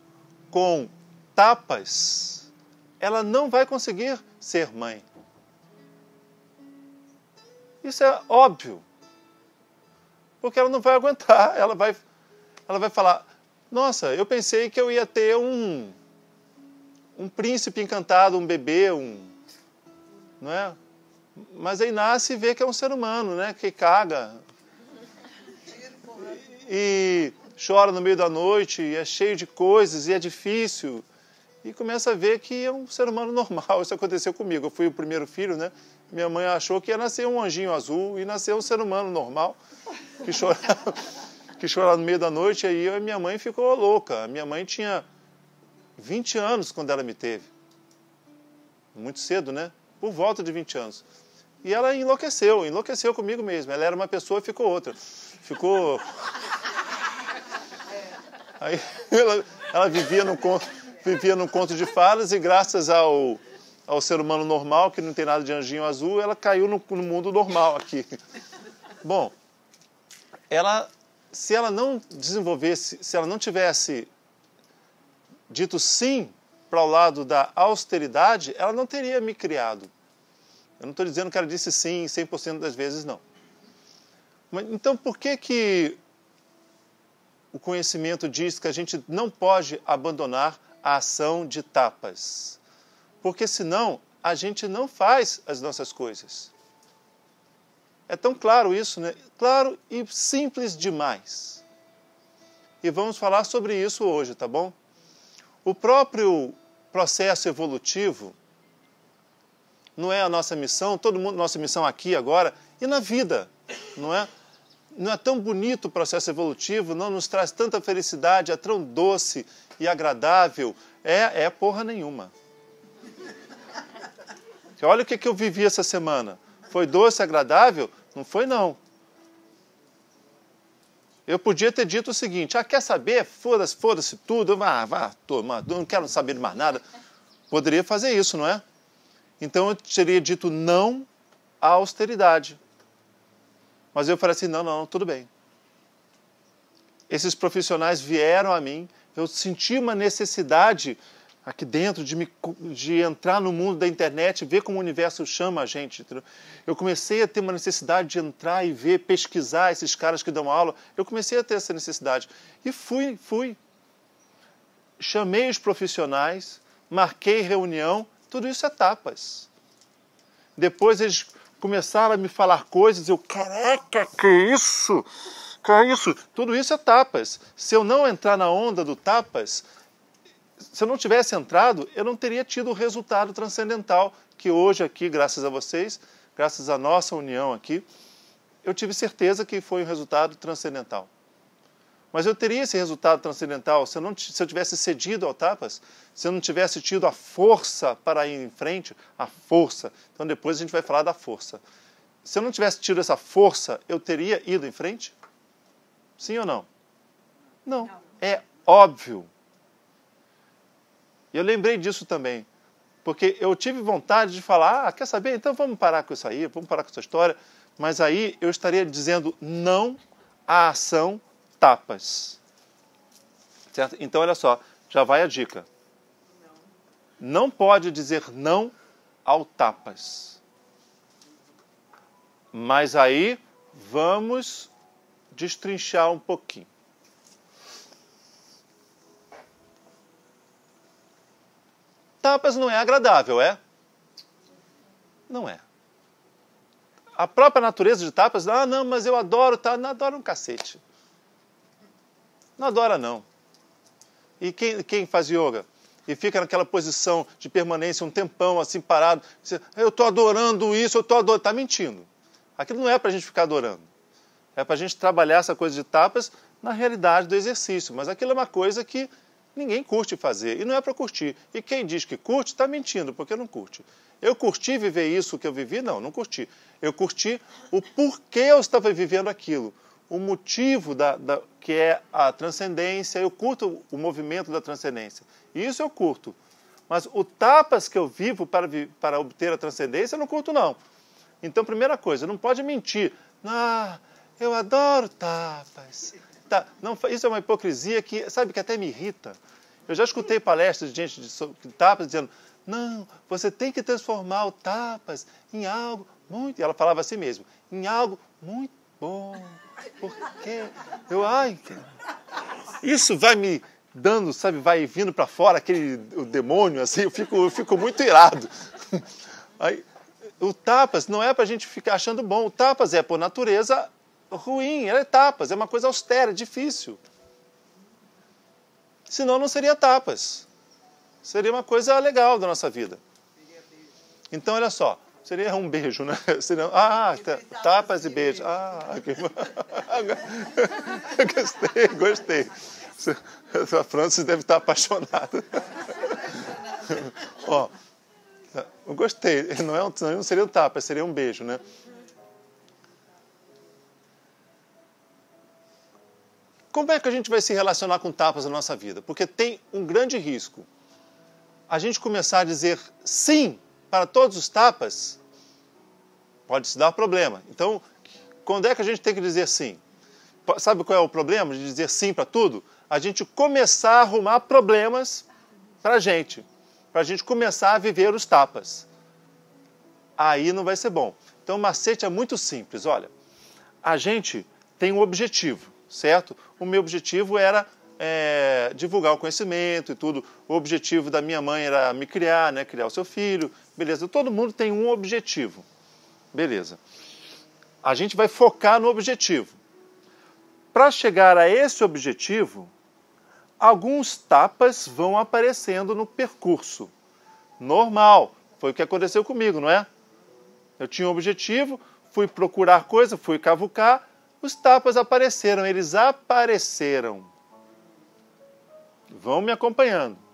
A: com tapas, ela não vai conseguir ser mãe. Isso é óbvio. Porque ela não vai aguentar. [laughs] Ela vai, ela vai falar: Nossa, eu pensei que eu ia ter um, um príncipe encantado, um bebê, um. Não é? Mas aí nasce e vê que é um ser humano, né? Que caga. [laughs] E chora no meio da noite, e é cheio de coisas, e é difícil. E começa a ver que é um ser humano normal. [laughs] Isso aconteceu comigo. Eu fui o primeiro filho, né? minha mãe achou que ia nascer um anjinho azul e nasceu um ser humano normal que chorava, [laughs] que chorava no meio da noite. Aí a minha mãe ficou louca. A minha mãe tinha 20 anos quando ela me teve. Muito cedo, né? Por volta de 20 anos. E ela enlouqueceu, enlouqueceu comigo mesmo. Ela era uma pessoa e ficou outra. Ficou. Aí ela, ela vivia, num, vivia num conto de fadas e graças ao ao ser humano normal, que não tem nada de anjinho azul, ela caiu no, no mundo normal aqui. Bom, ela, se ela não desenvolvesse, se ela não tivesse dito sim para o lado da austeridade, ela não teria me criado. Eu não estou dizendo que ela disse sim 100% das vezes, não. Mas, então, por que, que o conhecimento diz que a gente não pode abandonar a ação de tapas? porque senão a gente não faz as nossas coisas. É tão claro isso, né? Claro e simples demais. E vamos falar sobre isso hoje, tá bom? O próprio processo evolutivo não é a nossa missão, todo mundo, nossa missão aqui agora e na vida, não é? Não é tão bonito o processo evolutivo, não nos traz tanta felicidade, é tão doce e agradável, é, é porra nenhuma. Olha o que, que eu vivi essa semana. Foi doce, agradável? Não foi, não. Eu podia ter dito o seguinte: ah, quer saber? Foda-se, foda-se tudo, vá, vá, toma, não quero saber de mais nada. Poderia fazer isso, não é? Então eu teria dito não à austeridade. Mas eu falei assim: não, não, tudo bem. Esses profissionais vieram a mim, eu senti uma necessidade aqui dentro, de, me, de entrar no mundo da internet, ver como o universo chama a gente. Entendeu? Eu comecei a ter uma necessidade de entrar e ver, pesquisar esses caras que dão aula. Eu comecei a ter essa necessidade. E fui, fui. Chamei os profissionais, marquei reunião Tudo isso é tapas. Depois eles começaram a me falar coisas, eu, caraca, que isso? Que isso? Tudo isso é tapas. Se eu não entrar na onda do tapas, se eu não tivesse entrado, eu não teria tido o resultado transcendental que hoje aqui, graças a vocês, graças à nossa união aqui, eu tive certeza que foi um resultado transcendental. Mas eu teria esse resultado transcendental se eu, não, se eu tivesse cedido ao tapas, se eu não tivesse tido a força para ir em frente, a força. Então depois a gente vai falar da força. Se eu não tivesse tido essa força, eu teria ido em frente? Sim ou não? Não. É óbvio. E eu lembrei disso também. Porque eu tive vontade de falar, ah, quer saber? Então vamos parar com isso aí, vamos parar com essa história. Mas aí eu estaria dizendo não à ação tapas. Certo? Então, olha só, já vai a dica. Não, pode dizer não ao tapas. Mas aí vamos destrinchar um pouquinho. Tapas não é agradável, é? Não é. A própria natureza de tapas, ah, não, mas eu adoro, tá? Não adoro um cacete. Não adora, não. E quem, quem faz yoga? E fica naquela posição de permanência um tempão assim parado. Eu estou adorando isso, eu estou adorando. Está mentindo. Aquilo não é para a gente ficar adorando. É para a gente trabalhar essa coisa de tapas na realidade do exercício. Mas aquilo é uma coisa que Ninguém curte fazer e não é para curtir. E quem diz que curte está mentindo, porque não curte. Eu curti viver isso que eu vivi? Não, não curti. Eu curti o porquê eu estava vivendo aquilo, o motivo da, da, que é a transcendência. Eu curto o movimento da transcendência. Isso eu curto. Mas o tapas que eu vivo para, para obter a transcendência, eu não curto, não. Então, primeira coisa, não pode mentir. Ah, eu adoro tapas. Tá, não, isso é uma hipocrisia que, sabe, que até me irrita. Eu já escutei palestras de gente de tapas dizendo: não, você tem que transformar o tapas em algo muito. E ela falava assim mesmo: em algo muito bom. Porque eu, ai, isso vai me dando, sabe, vai vindo para fora aquele o demônio, assim, eu fico, eu fico muito irado. [laughs] Aí, o tapas não é para a gente ficar achando bom. O tapas é, por natureza, ruim, é etapas, é uma coisa austera, difícil. Senão não seria tapas. Seria uma coisa legal da nossa vida. Então, olha só, seria um beijo, né? [laughs] Seria, ah, tapas e beijo. Ah, que... [laughs] gostei, gostei. A Francis deve estar apaixonada. [laughs] Ó, gostei. Não, é um, não seria um tapa, seria um beijo, né? Como é que a gente vai se relacionar com tapas na nossa vida? Porque tem um grande risco. A gente começar a dizer sim para todos os tapas, pode se dar problema. Então, quando é que a gente tem que dizer sim? Sabe qual é o problema de dizer sim para tudo? A gente começar a arrumar problemas para a gente, para a gente começar a viver os tapas. Aí não vai ser bom. Então o macete é muito simples. Olha, a gente tem um objetivo certo? O meu objetivo era é, divulgar o conhecimento e tudo. O objetivo da minha mãe era me criar, né? criar o seu filho, beleza. Todo mundo tem um objetivo, beleza. A gente vai focar no objetivo. Para chegar a esse objetivo, alguns tapas vão aparecendo no percurso. Normal, foi o que aconteceu comigo, não é? Eu tinha um objetivo, fui procurar coisa, fui cavucar, os tapas apareceram, eles apareceram. Vão me acompanhando.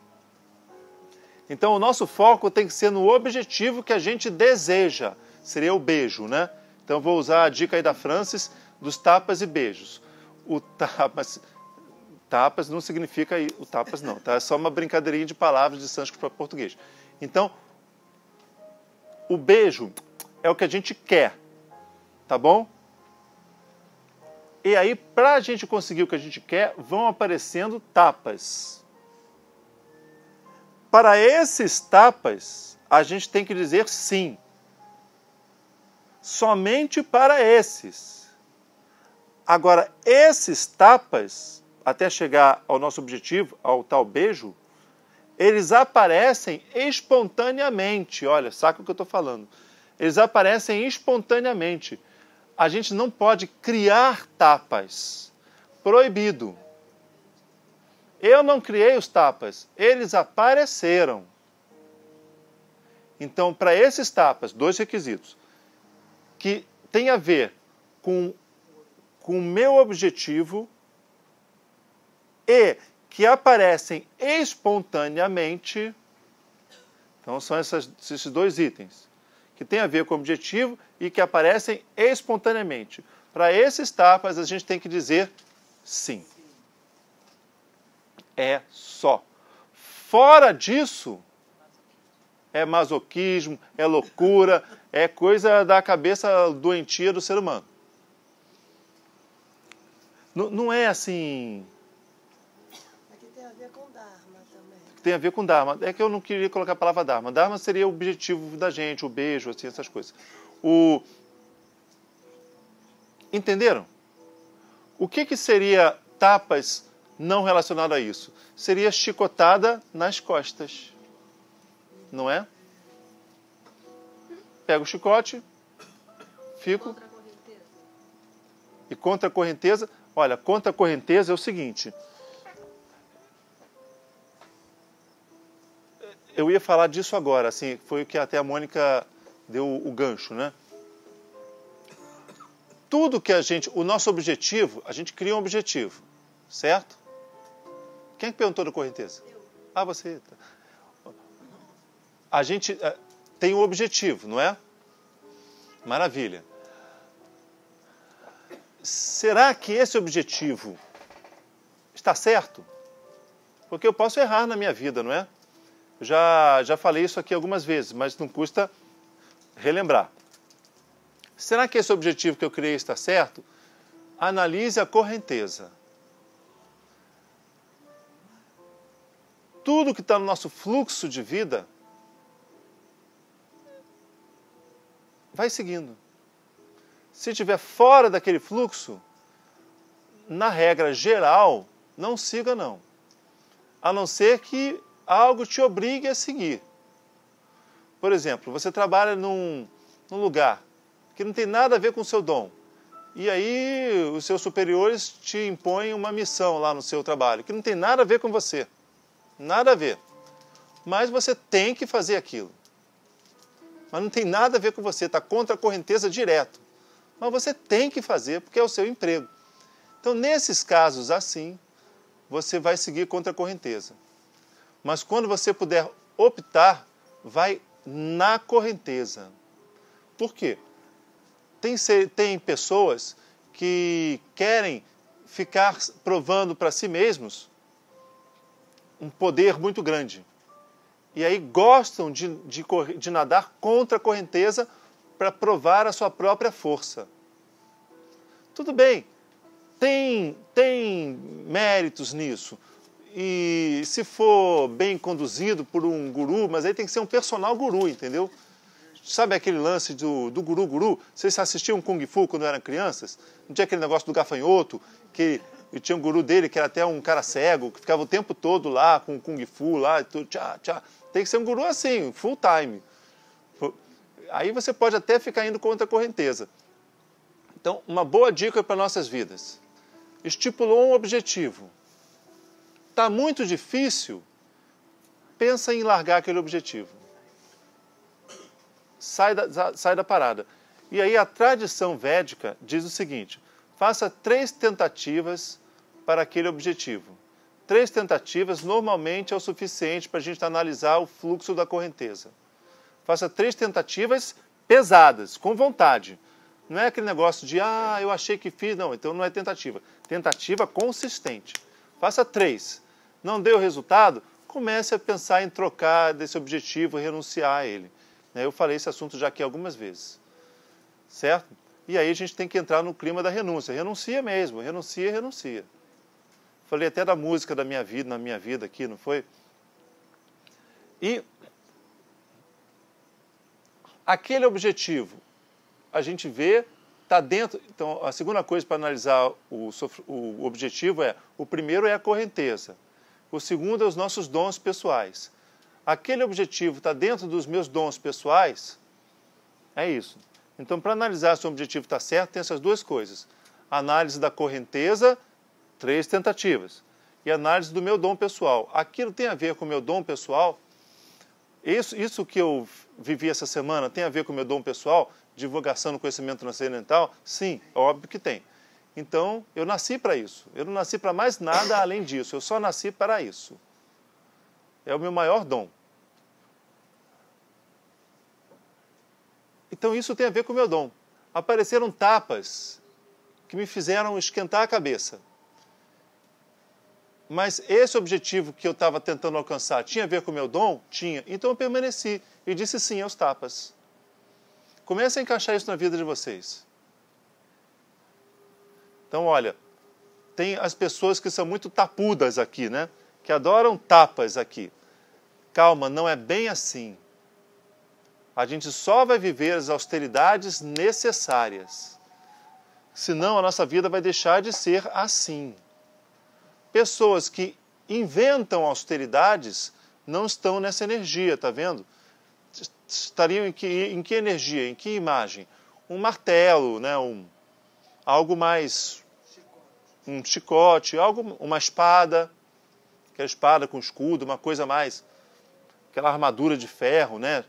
A: Então, o nosso foco tem que ser no objetivo que a gente deseja. Seria o beijo, né? Então, vou usar a dica aí da Francis dos tapas e beijos. O tapas, tapas não significa o tapas, não, tá? É só uma brincadeirinha de palavras de sânscrito para português. Então, o beijo é o que a gente quer, tá bom? E aí, para a gente conseguir o que a gente quer, vão aparecendo tapas. Para esses tapas, a gente tem que dizer sim. Somente para esses. Agora, esses tapas, até chegar ao nosso objetivo, ao tal beijo, eles aparecem espontaneamente. Olha, saca o que eu estou falando. Eles aparecem espontaneamente. A gente não pode criar tapas. Proibido. Eu não criei os tapas, eles apareceram. Então, para esses tapas, dois requisitos que tem a ver com, com o meu objetivo e que aparecem espontaneamente. Então, são essas, esses dois itens que tem a ver com o objetivo e que aparecem espontaneamente. Para esses tapas, a gente tem que dizer sim. É só. Fora disso, é masoquismo, é loucura, [laughs] é coisa da cabeça doentia do ser humano. Não, não é assim tem a ver com Dharma. É que eu não queria colocar a palavra Dharma. Dharma seria o objetivo da gente, o beijo, assim, essas coisas. O... Entenderam? O que, que seria tapas não relacionado a isso? Seria chicotada nas costas. Não é? Pego o chicote, fico. E contra a correnteza, olha, contra a correnteza é o seguinte: eu ia falar disso agora, assim, foi o que até a Mônica deu o gancho, né? Tudo que a gente, o nosso objetivo, a gente cria um objetivo, certo? Quem é perguntou da correnteza? Eu. Ah, você. A gente uh, tem um objetivo, não é? Maravilha. Será que esse objetivo está certo? Porque eu posso errar na minha vida, não é? já, já falei isso aqui algumas vezes, mas não custa relembrar. Será que esse objetivo que eu criei está certo? Analise a correnteza. Tudo que está no nosso fluxo de vida vai seguindo. Se estiver fora daquele fluxo, na regra geral, não siga não. A não ser que algo te obrigue a seguir. Por exemplo, você trabalha num, num lugar que não tem nada a ver com o seu dom. E aí os seus superiores te impõem uma missão lá no seu trabalho, que não tem nada a ver com você. Nada a ver. Mas você tem que fazer aquilo. Mas não tem nada a ver com você, está contra a correnteza direto. Mas você tem que fazer porque é o seu emprego. Então, nesses casos assim, você vai seguir contra a correnteza. Mas quando você puder optar, vai na correnteza. Por quê? Tem, tem pessoas que querem ficar provando para si mesmos um poder muito grande. E aí gostam de, de, de nadar contra a correnteza para provar a sua própria força. Tudo bem, tem, tem méritos nisso e se for bem conduzido por um guru, mas aí tem que ser um personal guru, entendeu? Sabe aquele lance do, do guru guru? Vocês assistiam Kung Fu quando eram crianças? Não tinha aquele negócio do gafanhoto, que tinha um guru dele que era até um cara cego, que ficava o tempo todo lá com o Kung Fu lá, e tudo, tchá, tchá. Tem que ser um guru assim, full time. Aí você pode até ficar indo contra a correnteza. Então, uma boa dica para nossas vidas. Estipulou um objetivo Está muito difícil, pensa em largar aquele objetivo. Sai da, sai da parada. E aí a tradição védica diz o seguinte: faça três tentativas para aquele objetivo. Três tentativas normalmente é o suficiente para a gente analisar o fluxo da correnteza. Faça três tentativas pesadas, com vontade. Não é aquele negócio de, ah, eu achei que fiz. Não, então não é tentativa. Tentativa consistente. Faça três não deu resultado, comece a pensar em trocar desse objetivo, renunciar a ele. Eu falei esse assunto já aqui algumas vezes, certo? E aí a gente tem que entrar no clima da renúncia. Renuncia mesmo, renuncia, renuncia. Falei até da música da minha vida, na minha vida aqui, não foi? E aquele objetivo, a gente vê, está dentro. Então, a segunda coisa para analisar o, o objetivo é: o primeiro é a correnteza. O segundo é os nossos dons pessoais. Aquele objetivo está dentro dos meus dons pessoais? É isso. Então, para analisar se o objetivo está certo, tem essas duas coisas: análise da correnteza, três tentativas, e análise do meu dom pessoal. Aquilo tem a ver com o meu dom pessoal? Isso, isso que eu vivi essa semana tem a ver com o meu dom pessoal? Divulgação do conhecimento transcendental? Sim, óbvio que tem. Então, eu nasci para isso. Eu não nasci para mais nada além disso. Eu só nasci para isso. É o meu maior dom. Então, isso tem a ver com o meu dom. Apareceram tapas que me fizeram esquentar a cabeça. Mas esse objetivo que eu estava tentando alcançar tinha a ver com o meu dom? Tinha. Então eu permaneci e disse sim aos tapas. Comece a encaixar isso na vida de vocês. Então, olha, tem as pessoas que são muito tapudas aqui, né? Que adoram tapas aqui. Calma, não é bem assim. A gente só vai viver as austeridades necessárias. Senão a nossa vida vai deixar de ser assim. Pessoas que inventam austeridades não estão nessa energia, tá vendo? Estariam em que, em que energia, em que imagem? Um martelo, né? um, algo mais um chicote, algo, uma espada, aquela espada com escudo, uma coisa mais, aquela armadura de ferro, né?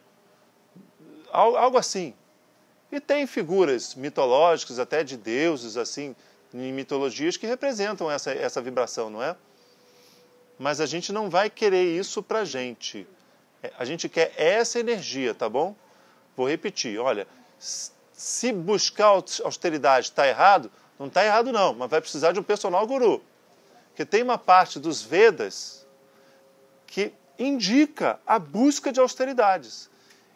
A: Algo assim. E tem figuras mitológicas, até de deuses, assim, em mitologias que representam essa, essa vibração, não é? Mas a gente não vai querer isso pra gente. É, a gente quer essa energia, tá bom? Vou repetir, olha, se buscar austeridade está errado, não está errado, não, mas vai precisar de um personal guru. Porque tem uma parte dos Vedas que indica a busca de austeridades.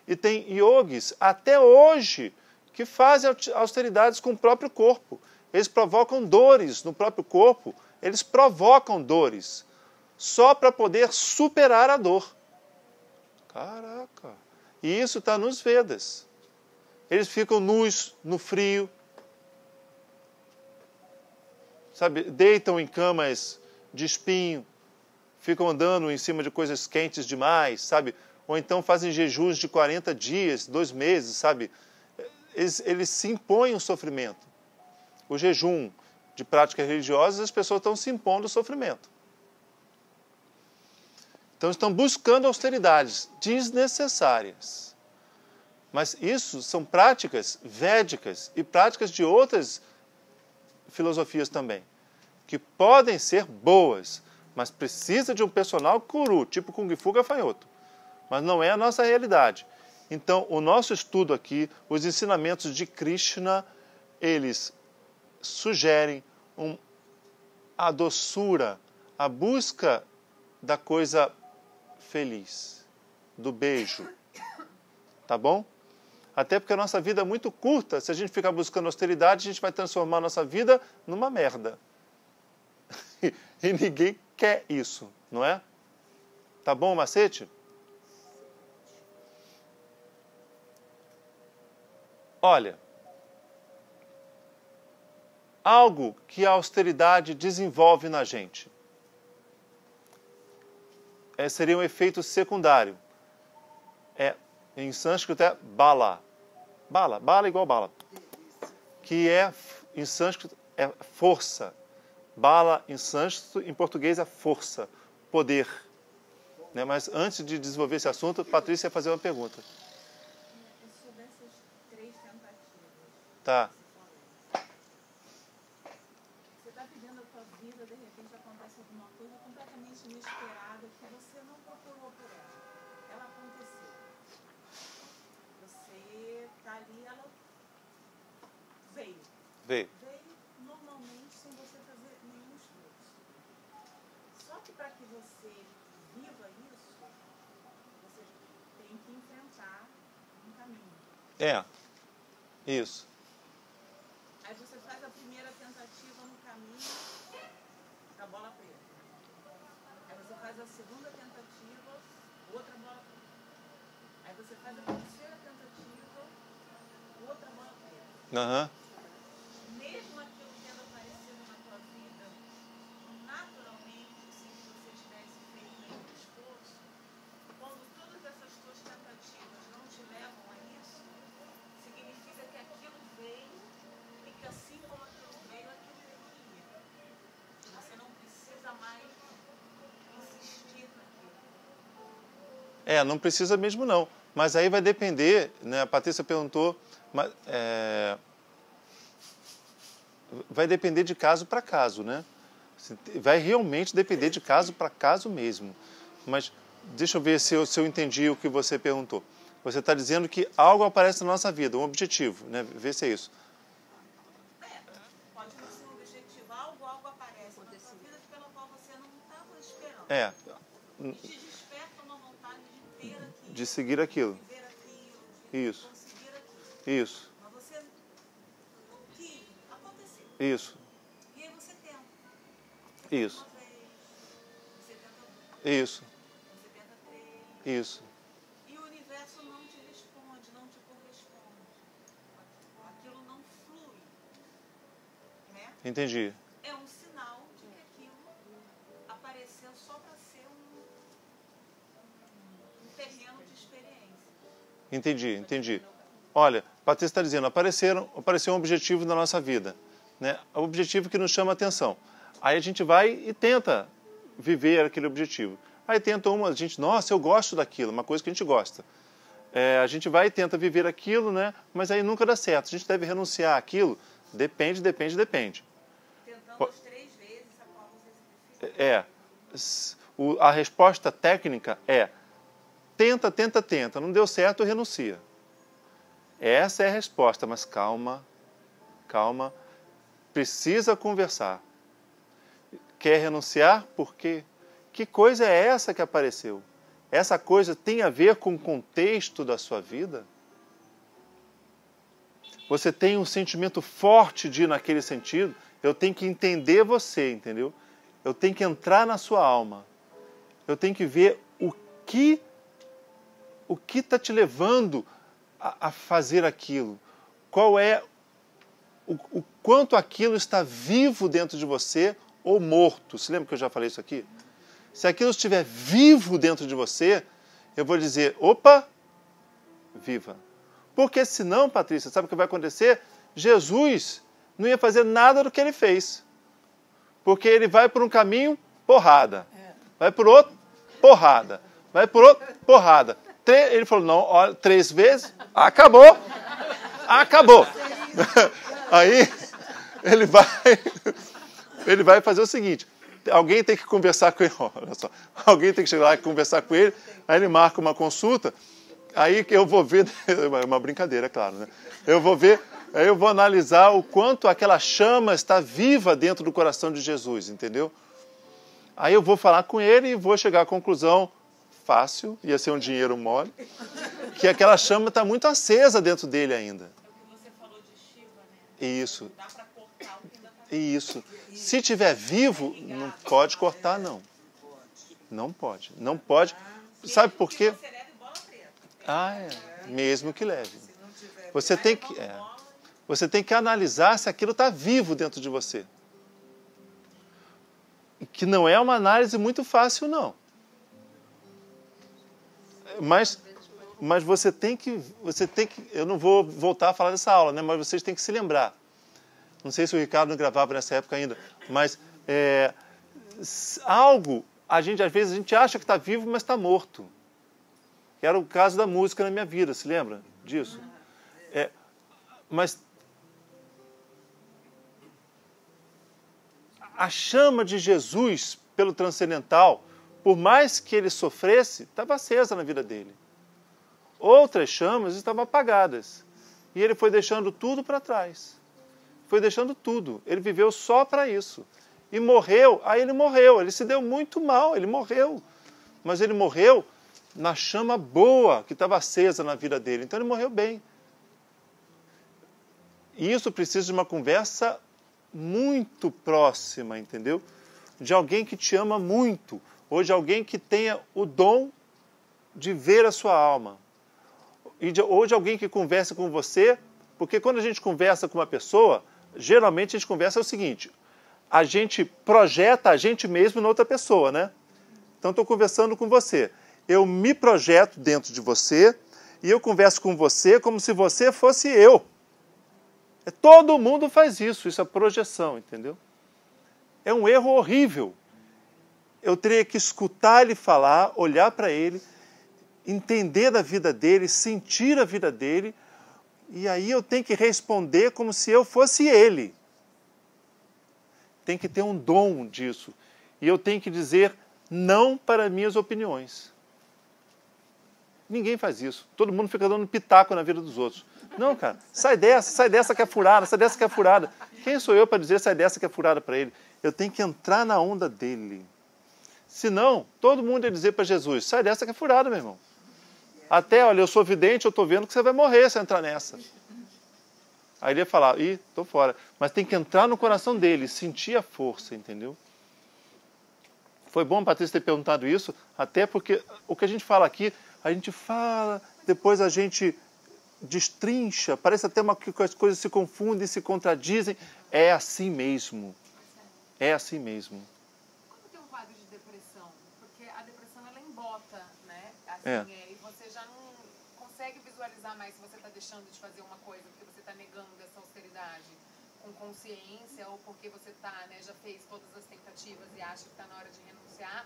A: E tem yogis, até hoje, que fazem austeridades com o próprio corpo. Eles provocam dores no próprio corpo, eles provocam dores só para poder superar a dor. Caraca! E isso está nos Vedas. Eles ficam nus no frio, sabe, deitam em camas de espinho, ficam andando em cima de coisas quentes demais, sabe? Ou então fazem jejuns de 40 dias, dois meses, sabe? Eles, eles se impõem o sofrimento. O jejum de práticas religiosas, as pessoas estão se impondo sofrimento. Então estão buscando austeridades desnecessárias. Mas isso são práticas védicas e práticas de outras filosofias também, que podem ser boas, mas precisa de um personal curu, tipo Kung Fu gafanhoto. Mas não é a nossa realidade. Então, o nosso estudo aqui, os ensinamentos de Krishna, eles sugerem um, a doçura, a busca da coisa feliz, do beijo. Tá bom? Até porque a nossa vida é muito curta. Se a gente ficar buscando austeridade, a gente vai transformar a nossa vida numa merda. [laughs] e ninguém quer isso, não é? Tá bom macete? Olha, algo que a austeridade desenvolve na gente é, seria um efeito secundário. É, em sânscrito é bala. Bala, bala igual bala. Que é, em sânscrito, é força. Bala em sânscrito, em português é força, poder. Né? Mas antes de desenvolver esse assunto, Patrícia ia fazer uma pergunta.
B: Tentativas.
A: Tá.
B: Você está vivendo a tua vida, de repente acontece alguma coisa completamente inesperada que você não procurou por ela. Ela aconteceu. Você está ali, ela veio.
A: Vê.
B: Veio normalmente sem você fazer nenhum esforço. Só que para que você viva isso, você tem que enfrentar um caminho.
A: É. Isso.
B: Aí você faz a primeira tentativa no caminho da bola preta. Aí você faz a segunda tentativa, outra bola preta. Aí você faz a terceira tentativa, outra bola preta.
A: Aham.
B: Mesmo aquilo tendo aparecido na tua vida naturalmente, sem que você estivesse
E: veio e que assim como aquilo veio, aquilo ia. Você não precisa mais insistir naquilo.
A: É, não precisa mesmo não. Mas aí vai depender, né? A Patrícia perguntou, mas, é, vai depender de caso para caso, né? Vai realmente depender de caso para caso mesmo. Mas deixa eu ver se eu, se eu entendi o que você perguntou. Você está dizendo que algo aparece na nossa vida, um objetivo, né? Vê se é isso.
E: É, de
A: seguir aquilo. Isso. Isso, isso, isso, isso, isso. Entendi. Entendi, entendi. Olha, Patrícia está dizendo, apareceram, apareceu um objetivo na nossa vida, né? O objetivo que nos chama a atenção. Aí a gente vai e tenta viver aquele objetivo. Aí tenta uma, a gente, nossa, eu gosto daquilo, uma coisa que a gente gosta. É, a gente vai e tenta viver aquilo, né? Mas aí nunca dá certo. A gente deve renunciar àquilo? Depende, depende, depende.
E: As três vezes a qual você.
A: É. O- A resposta técnica é tenta, tenta, tenta. Não deu certo, renuncia. Essa é a resposta, mas calma, calma. Precisa conversar. Quer renunciar? Por quê? Que coisa é essa que apareceu? Essa coisa tem a ver com o contexto da sua vida? Você tem um sentimento forte de ir naquele sentido? Eu tenho que entender você, entendeu? Eu tenho que entrar na sua alma. Eu tenho que ver o que o que está te levando a, a fazer aquilo. Qual é o, o quanto aquilo está vivo dentro de você ou morto. Você lembra que eu já falei isso aqui? Se aquilo estiver vivo dentro de você, eu vou dizer: opa, viva. Porque senão, Patrícia, sabe o que vai acontecer? Jesus não ia fazer nada do que ele fez. Porque ele vai por um caminho, porrada. Vai por outro, porrada. Vai por outro, porrada. Tre- Ele falou: não, olha, três vezes, acabou. Acabou. [laughs] Aí ele vai, [laughs] ele vai fazer o seguinte: alguém tem que conversar com ele, [laughs] olha só, alguém tem que chegar lá e conversar com ele, aí ele marca uma consulta, aí eu vou ver, é uma brincadeira, claro, né? Eu vou ver, aí eu vou analisar o quanto aquela chama está viva dentro do coração de Jesus, entendeu? Aí eu vou falar com ele e vou chegar à conclusão fácil, ia ser um dinheiro mole, que aquela chama está muito acesa dentro dele ainda.
E: É o que você falou de Shiva, né?
A: Isso,
E: Dá para cortar o que ainda está
A: isso. Se tiver vivo, não pode cortar, não. Não pode. Não pode. Sabe por quê?
E: Você leva bola preta.
A: Ah, é. Mesmo que leve. Você tem que, é. você tem que analisar se aquilo está vivo dentro de você. Que não é uma análise muito fácil, não. Mas, mas você tem que, você tem que, eu não vou voltar a falar dessa aula, né? Mas vocês têm que se lembrar. Não sei se o Ricardo não gravava nessa época ainda, mas é, algo, a gente às vezes a gente acha que está vivo, mas está morto. Era o caso da música na minha vida, se lembra disso? É, mas a chama de Jesus pelo transcendental, por mais que ele sofresse, estava acesa na vida dele. Outras chamas estavam apagadas. E ele foi deixando tudo para trás. Foi deixando tudo. Ele viveu só para isso. E morreu, aí ele morreu. Ele se deu muito mal, ele morreu. Mas ele morreu na chama boa que estava acesa na vida dele. Então ele morreu bem. E isso precisa de uma conversa muito próxima, entendeu? De alguém que te ama muito, de alguém que tenha o dom de ver a sua alma, e de alguém que conversa com você, porque quando a gente conversa com uma pessoa, geralmente a gente conversa o seguinte: a gente projeta a gente mesmo na outra pessoa, né? Então estou conversando com você, eu me projeto dentro de você e eu converso com você como se você fosse eu. É, todo mundo faz isso, isso é projeção, entendeu? É um erro horrível. Eu teria que escutar ele falar, olhar para ele, entender da vida dele, sentir a vida dele, e aí eu tenho que responder como se eu fosse ele. Tem que ter um dom disso. E eu tenho que dizer não para minhas opiniões. Ninguém faz isso. Todo mundo fica dando pitaco na vida dos outros. Não, cara, sai dessa, sai dessa que é furada, sai dessa que é furada. Quem sou eu para dizer sai dessa que é furada para ele? Eu tenho que entrar na onda dele. Senão, todo mundo ia dizer para Jesus: sai dessa que é furada, meu irmão. Até, olha, eu sou vidente, eu estou vendo que você vai morrer se entrar nessa. Aí ele ia falar: ih, estou fora. Mas tem que entrar no coração dele, sentir a força, entendeu? Foi bom Patrícia ter perguntado isso, até porque o que a gente fala aqui, a gente fala, depois a gente destrincha, parece até uma, que as coisas se confundem, se contradizem. É assim mesmo. É assim mesmo.
B: Quando tem um quadro de depressão, porque a depressão ela embota, né? Assim,
A: É.
B: é, e você já não consegue visualizar mais se você está deixando de fazer uma coisa porque você está negando essa austeridade com consciência ou porque você tá, né, já fez todas as tentativas e acha que está na hora de renunciar.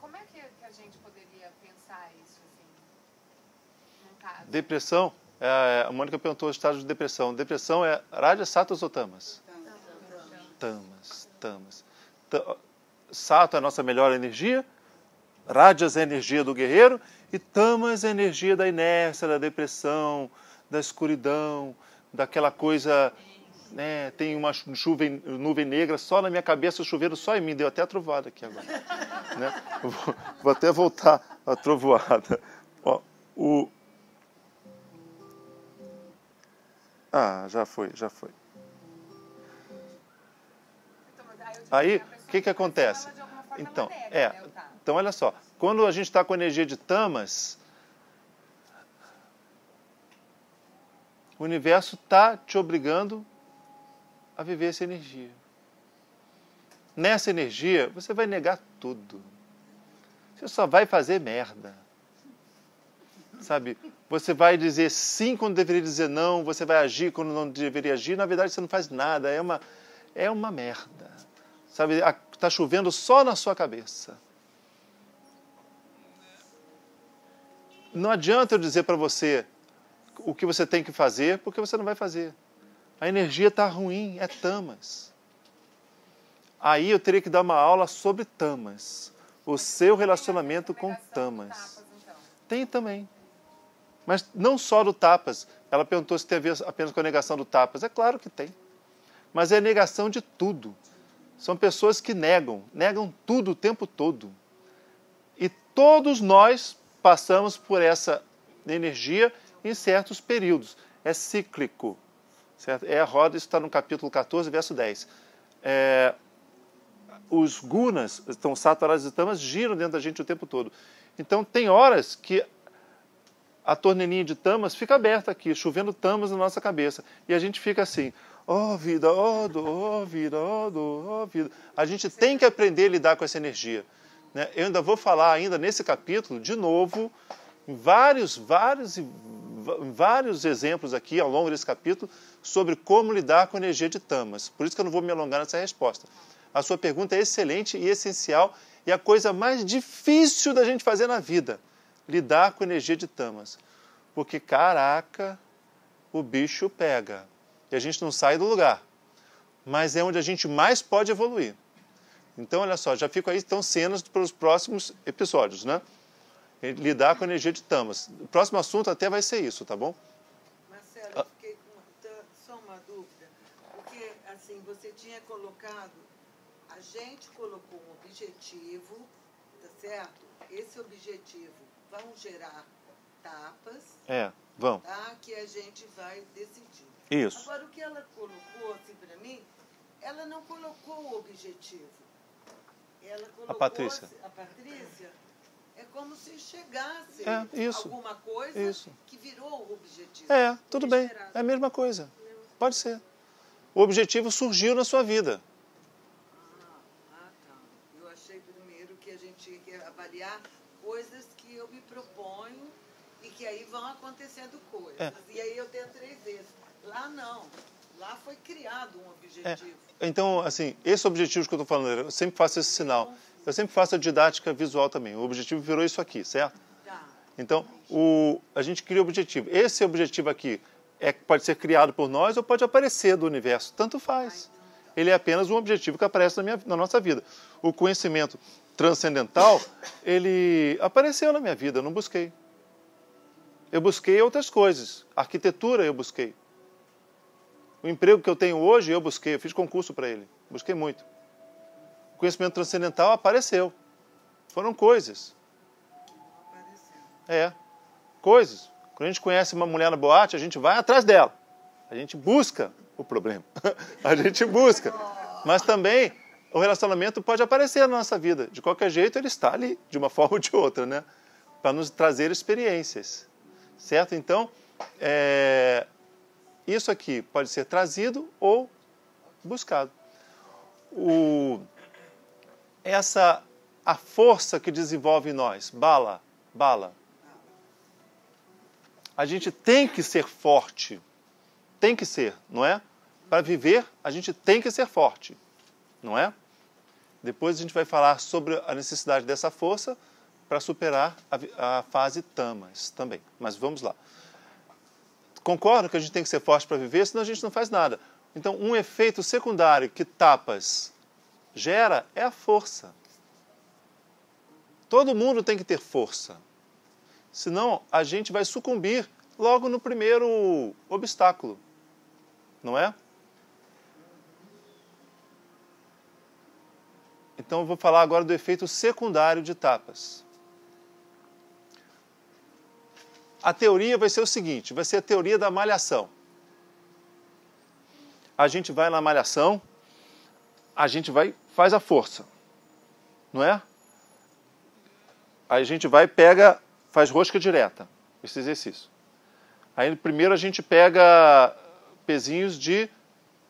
B: Como é que, que a gente poderia pensar isso, assim, num caso?
A: Depressão, é, a Mônica perguntou o estágio de depressão. Depressão é Raja, Sattva ou Tamas? Tamas, tamas. Ta- Sato é a nossa melhor energia, Rajas é a energia do guerreiro e Tamas é a energia da inércia, da depressão, da escuridão, daquela coisa. Né, tem uma chu- chuva, nuvem negra só na minha cabeça, chovendo só em mim. Deu até a trovada aqui agora. [laughs] né? Vou, vou até voltar a trovoada. Ó, o... Ah, já foi, já foi.
B: Então, aí
A: o que, que acontece? Então,
B: ela nega,
A: é,
B: né, o.
A: então olha só, quando a gente está com energia de tamas, o universo está te obrigando a viver essa energia. Nessa energia, você vai negar tudo. Você só vai fazer merda. Sabe? Você vai dizer sim quando deveria dizer não, você vai agir quando não deveria agir. Na verdade, você não faz nada. É uma, é uma merda. Sabe? Está chovendo só na sua cabeça. Não adianta eu dizer para você o que você tem que fazer, porque você não vai fazer. A energia está ruim, é tamas. Aí eu teria que dar uma aula sobre tamas. O seu relacionamento com tamas. Tem também. Mas não só do tapas. Ela perguntou se tem a ver apenas com a negação do tapas. É claro que tem. Mas é a negação de tudo. São pessoas que negam, negam tudo o tempo todo. E todos nós passamos por essa energia em certos períodos. É cíclico. Certo? É a roda, isso está no capítulo 14, verso 10. É, os gunas, então sataras e tamas, giram dentro da gente o tempo todo. Então tem horas que a torneirinha de tamas fica aberta aqui, chovendo tamas na nossa cabeça. E a gente fica assim, ó vida, ó dor, ó vida, ó dor, ó vida. A gente tem que aprender a lidar com essa energia. Né? Eu ainda vou falar ainda nesse capítulo, de novo, vários, vários, vários exemplos aqui ao longo desse capítulo sobre como lidar com a energia de tamas. Por isso que eu não vou me alongar nessa resposta. A sua pergunta é excelente e essencial e a coisa mais difícil da gente fazer na vida, lidar com a energia de tamas. Porque, caraca, o bicho pega. E a gente não sai do lugar. Mas é onde a gente mais pode evoluir. Então, olha só, já fico aí então cenas para os próximos episódios, né? Lidar com a energia de tamas. O próximo assunto até vai ser isso, tá bom?
C: Marcelo, eu fiquei com só uma dúvida. Porque, assim, você tinha colocado, a gente colocou um objetivo, tá certo? Esse objetivo vão gerar tapas,
A: É, vamos.
C: tá? Que a gente vai decidir.
A: Isso.
C: Agora, o que ela colocou, assim, para mim, ela não colocou o objetivo. Ela colocou,
A: Patrícia.
C: assim, A Patrícia é como se chegasse
A: É, isso.
C: alguma coisa
A: Isso.
C: que virou o objetivo.
A: É, tudo bem. É a mesma coisa. Pode ser. O objetivo surgiu na sua vida.
C: Ah, tá. Eu achei primeiro que a gente tinha que avaliar coisas que eu me proponho e que aí vão acontecendo coisas.
A: É.
C: E aí eu tenho três vezes. Lá não. Lá foi criado um objetivo.
A: Então, assim, esse objetivo que eu estou falando, eu sempre faço esse sinal. Eu sempre faço a didática visual também. O objetivo virou isso aqui, certo?
C: Tá.
A: Então, o, a gente cria o objetivo. Esse objetivo aqui é, pode ser criado por nós ou pode aparecer do universo. Tanto faz. Ele é apenas um objetivo que aparece na, minha, na nossa vida. O conhecimento transcendental, ele apareceu na minha vida, eu não busquei. Eu busquei outras coisas. Arquitetura eu busquei. O emprego que eu tenho hoje eu busquei, eu fiz concurso para ele. Busquei muito. O conhecimento transcendental apareceu. Foram coisas. É, coisas. Quando a gente conhece uma mulher na boate, a gente vai atrás dela. A gente busca o problema. [laughs] a gente busca. Mas também o relacionamento pode aparecer na nossa vida. De qualquer jeito, ele está ali, de uma [laughs] forma ou de outra, né? Para nos trazer experiências. Certo? Então, é, isso aqui pode ser trazido ou buscado. O, essa a força que desenvolve em nós, bala, bala. A gente tem que ser forte, tem que ser, não é? Para viver, a gente tem que ser forte, não é? Depois a gente vai falar sobre a necessidade dessa força para superar a, a fase tamas também. Mas vamos lá. Concordo que a gente tem que ser forte para viver, senão a gente não faz nada. Então, um efeito secundário que tapas gera é a força. Todo mundo tem que ter força. Senão, a gente vai sucumbir logo no primeiro obstáculo. Não é? Então, eu vou falar agora do efeito secundário de tapas. A teoria vai ser o seguinte: vai ser a teoria da malhação. A gente vai na malhação, a gente vai faz a força, não é? Aí a gente vai pega, faz rosca direta, esse exercício. Aí primeiro a gente pega pezinhos de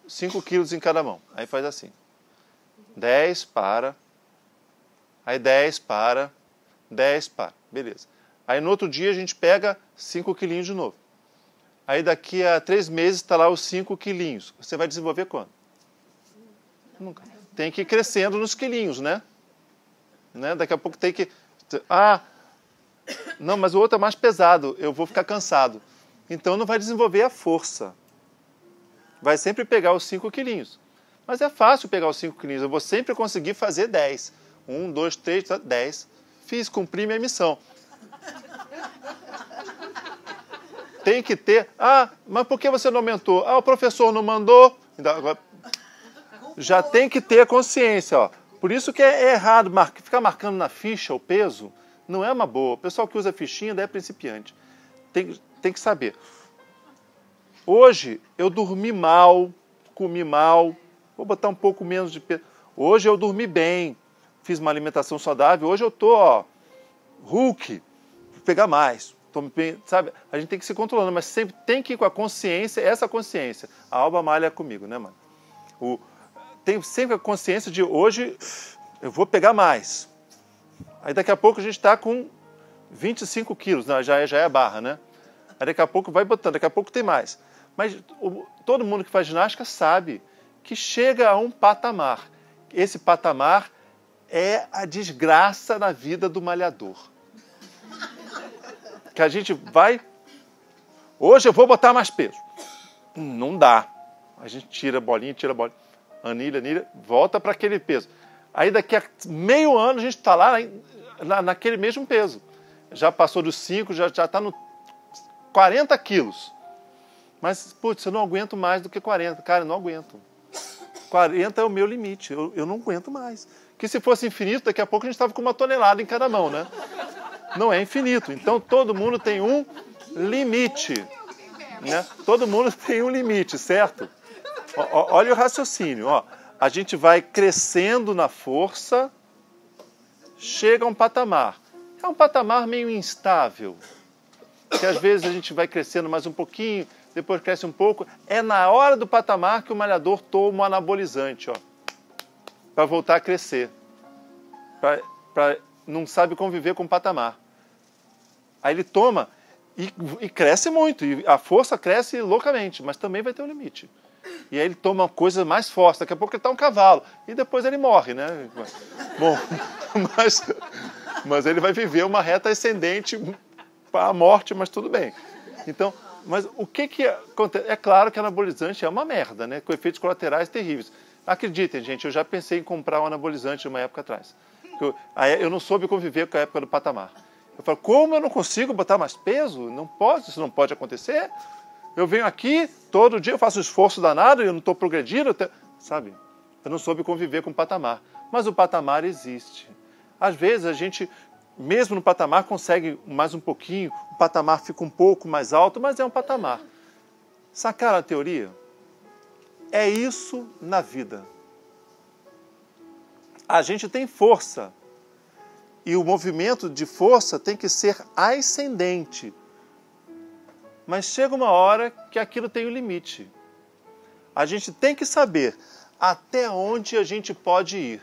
A: 5 quilos em cada mão. Aí faz assim. 10 para. Aí 10 para. 10 para. Beleza. Aí no outro dia a gente pega 5 quilinhos de novo. Aí daqui a três meses está lá os 5 quilinhos. Você vai desenvolver quando? Nunca. Tem que ir crescendo nos quilinhos, né? né? Daqui a pouco tem que. Ah, não, mas o outro é mais pesado, eu vou ficar cansado. Então não vai desenvolver a força. Vai sempre pegar os 5 quilinhos. Mas é fácil pegar os 5 quilinhos, eu vou sempre conseguir fazer 10. 1, 2, 3, 10. Fiz, cumpri minha missão. [laughs] Tem que ter. Ah, mas por que você não aumentou? Ah, o professor não mandou. Já tem que ter consciência. Ó. Por isso que é errado mar... ficar marcando na ficha o peso. Não é uma boa. O pessoal que usa fichinha é principiante. Tem, tem que saber. Hoje eu dormi mal, comi mal, vou botar um pouco menos de peso. Hoje eu dormi bem, fiz uma alimentação saudável. Hoje eu tô, ó, Hulk, pegar mais. Sabe? A gente tem que se controlando, mas sempre tem que ir com a consciência, essa consciência. A alba malha comigo, né, mano? O, tem sempre a consciência de hoje eu vou pegar mais. Aí daqui a pouco a gente está com 25 quilos, não, já, é, já é a barra, né? Aí daqui a pouco vai botando, daqui a pouco tem mais. Mas o, todo mundo que faz ginástica sabe que chega a um patamar. Esse patamar é a desgraça na vida do malhador. Que a gente vai. Hoje eu vou botar mais peso. Não dá. A gente tira a bolinha, tira a bolinha anilha, anilha, volta para aquele peso. Aí daqui a meio ano a gente está lá na, naquele mesmo peso. Já passou dos 5, já está no 40 quilos. Mas, putz, eu não aguento mais do que 40. Cara, eu não aguento. 40 é o meu limite, eu, eu não aguento mais. Que se fosse infinito, daqui a pouco a gente estava com uma tonelada em cada mão, né? Não é infinito. Então todo mundo tem um limite. Né? Todo mundo [laughs] tem um limite, certo? olha o raciocínio. Ó. A gente vai crescendo na força, chega a um patamar. É um patamar meio instável, que às vezes a gente vai crescendo mais um pouquinho, depois cresce um pouco. É na hora do patamar que o malhador toma um anabolizante, ó, para voltar a crescer. Pra, não sabe conviver com o patamar. Aí ele toma E, e cresce muito, e a força cresce loucamente, mas também vai ter um limite. E aí ele toma coisa mais forte, daqui a pouco ele está um cavalo, e depois ele morre, né? [laughs] Bom, [laughs] mas, mas ele vai viver uma reta ascendente para a morte, mas tudo bem. Então, mas o que que acontece? É claro que anabolizante é uma merda, né? Com efeitos colaterais terríveis. Acreditem, gente, eu já pensei em comprar um anabolizante uma época atrás. Eu, eu não soube conviver com a época do patamar. Eu falo, como eu não consigo botar mais peso? Não pode, isso não pode acontecer. Eu venho aqui, todo dia eu faço esforço danado e eu não estou progredindo, até, sabe? Eu não soube conviver com o patamar. Mas o patamar existe. Às vezes a gente, mesmo no patamar, consegue mais um pouquinho, o patamar fica um pouco mais alto, mas é um patamar. Sacaram a teoria? É isso na vida. A gente tem força. E o movimento de força tem que ser ascendente mas chega uma hora que aquilo tem um limite. A gente tem que saber até onde a gente pode ir.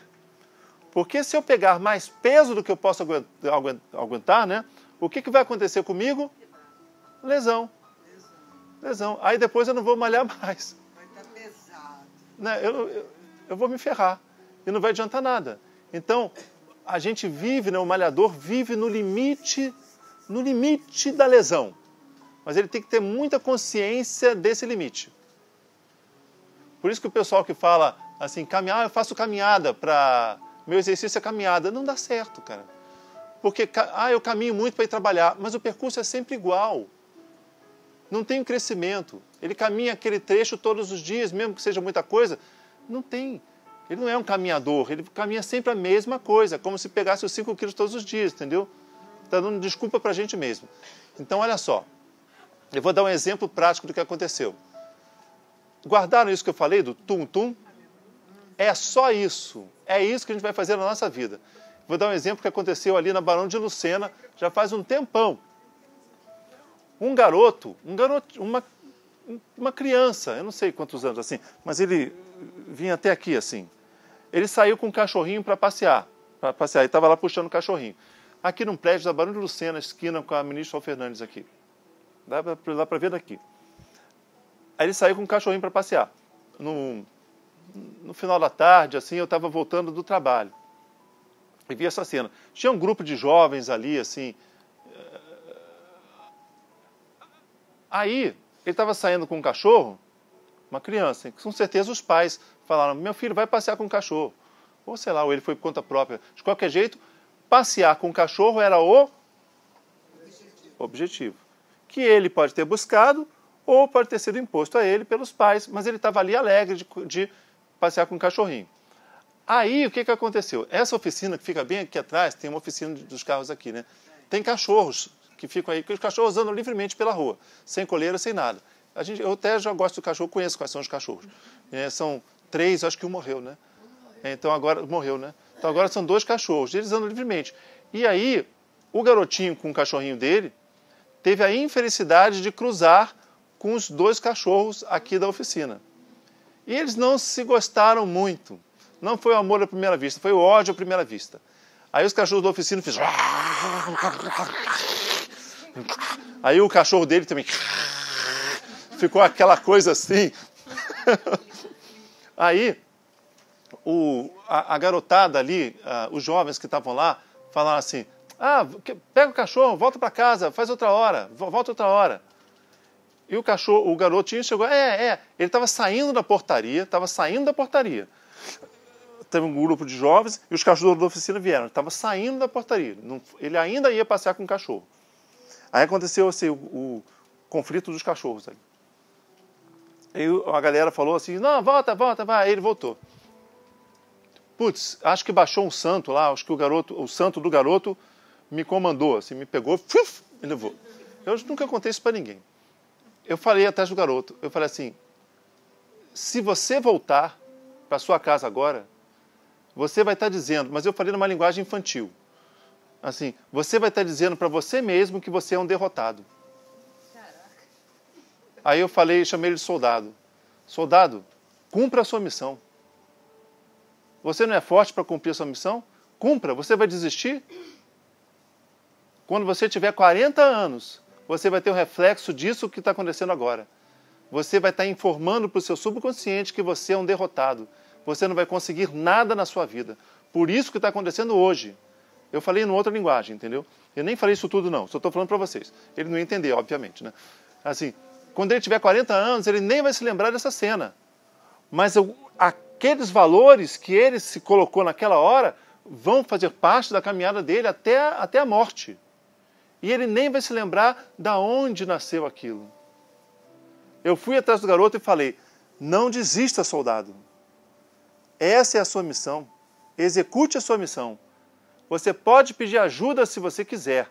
A: Porque se eu pegar mais peso do que eu posso aguentar, né? O que, que vai acontecer comigo? Lesão. Lesão. Aí depois eu não vou malhar mais.
C: Vai estar pesado.
A: Né? Eu, eu, eu vou me ferrar. E não vai adiantar nada. Então, a gente vive, né? o malhador vive no limite, no limite da lesão mas ele tem que ter muita consciência desse limite. Por isso que o pessoal que fala assim, caminhar, eu faço caminhada para meu exercício é caminhada, não dá certo, cara. Porque ah, eu caminho muito para ir trabalhar, mas o percurso é sempre igual. Não tem crescimento. Ele caminha aquele trecho todos os dias, mesmo que seja muita coisa, não tem. Ele não é um caminhador, ele caminha sempre a mesma coisa, como se pegasse os 5 quilos todos os dias, entendeu? Está dando desculpa para a gente mesmo. Então, olha só, eu vou dar um exemplo prático do que aconteceu. Guardaram isso que eu falei do tum-tum? É só isso. É isso que a gente vai fazer na nossa vida. Vou dar um exemplo que aconteceu ali na Barão de Lucena, já faz um tempão. Um garoto, um garoto, uma, uma criança, eu não sei quantos anos assim, mas ele vinha até aqui assim. Ele saiu com um cachorrinho para passear, para passear, ele estava lá puxando o cachorrinho. Aqui num prédio da Barão de Lucena, esquina com a ministra Fernandes aqui. Dá para ver daqui. Aí ele saiu com um cachorrinho para passear. No, no final da tarde, assim, eu estava voltando do trabalho. E vi essa cena. Tinha um grupo de jovens ali, assim. Eh, aí, ele estava saindo com um cachorro, uma criança, com certeza os pais falaram: meu filho, vai passear com o cachorro. Ou sei lá, ou ele foi por conta própria. De qualquer jeito, passear com o cachorro era o objetivo. objetivo que ele pode ter buscado ou pode ter sido imposto a ele pelos pais, mas ele estava ali alegre de, de, passear com o cachorrinho. Aí, o que, que aconteceu? Essa oficina que fica bem aqui atrás, tem uma oficina dos carros aqui, né? Tem cachorros que ficam aí, que os cachorros andam livremente pela rua, sem coleira, sem nada. A gente, eu até já gosto do cachorro, conheço quais são os cachorros. É, são três, acho que um morreu, né? É, então agora morreu, né? Então agora são dois cachorros, eles andam livremente. E aí, o garotinho com o cachorrinho dele teve a infelicidade de cruzar com os dois cachorros aqui da oficina. E eles não se gostaram muito. Não foi o amor à primeira vista, foi o ódio à primeira vista. Aí os cachorros da oficina fizeram. Aí o cachorro dele também. Ficou aquela coisa assim. [laughs] Aí o, a, a garotada ali, os jovens que estavam lá, falaram assim: ah, pega o cachorro, volta para casa, faz outra hora, volta outra hora. E o cachorro, o garotinho chegou, é, é, ele estava saindo da portaria, estava saindo da portaria. Teve um grupo de jovens e os cachorros da oficina vieram, estava saindo da portaria. ele ainda ia passear com o cachorro. Aí aconteceu assim, o, o conflito dos cachorros. Aí. Aí a galera falou assim, não, volta, volta, vai. Aí ele voltou. Putz, acho que baixou um santo lá, acho que o garoto, o santo do garoto me comandou, assim, me pegou, fuf, me levou. Eu nunca contei isso para ninguém. Eu falei atrás do garoto, eu falei assim, se você voltar para sua casa agora, você vai estar tá dizendo, mas eu falei numa linguagem infantil, assim, você vai estar tá dizendo para você mesmo que você é um derrotado. Aí eu falei, chamei ele de soldado. Soldado, cumpra a sua missão. Você não é forte para cumprir a sua missão? Cumpra. Você vai desistir? Quando você tiver 40 anos, você vai ter um reflexo disso que está acontecendo agora. Você vai estar tá informando para o seu subconsciente que você é um derrotado. Você não vai conseguir nada na sua vida. Por isso que está acontecendo hoje. Eu falei em outra linguagem, entendeu? Eu nem falei isso tudo, não. Só estou falando para vocês. Ele não ia entender, obviamente, né? Assim, quando ele tiver 40 anos, ele nem vai se lembrar dessa cena. Mas eu, aqueles valores que ele se colocou naquela hora vão fazer parte da caminhada dele até, até a morte. E ele nem vai se lembrar da onde nasceu aquilo. Eu fui atrás do garoto e falei: não desista, soldado. Essa é a sua missão. Execute a sua missão. Você pode pedir ajuda se você quiser.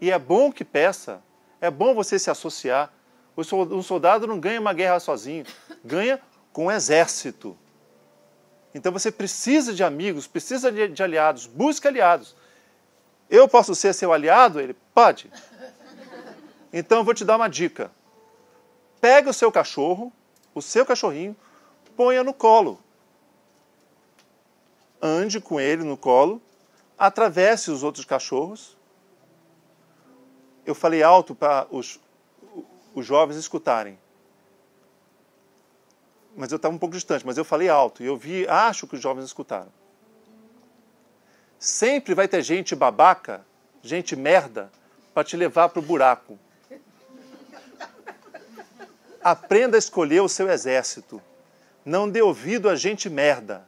A: E é bom que peça. É bom você se associar. Um soldado não ganha uma guerra sozinho, ganha com um exército. Então você precisa de amigos, precisa de, aliados, busque aliados. Eu posso ser seu aliado? Ele pode. Então eu vou te dar uma dica. Pega o seu cachorro, o seu cachorrinho, ponha no colo. Ande com ele no colo, atravesse os outros cachorros. Eu falei alto para os, os jovens escutarem mas eu estava um pouco distante, mas eu falei alto e eu vi, acho que os jovens escutaram. Sempre vai ter gente babaca, gente merda, para te levar para o buraco. Aprenda a escolher o seu exército. Não dê ouvido a gente merda.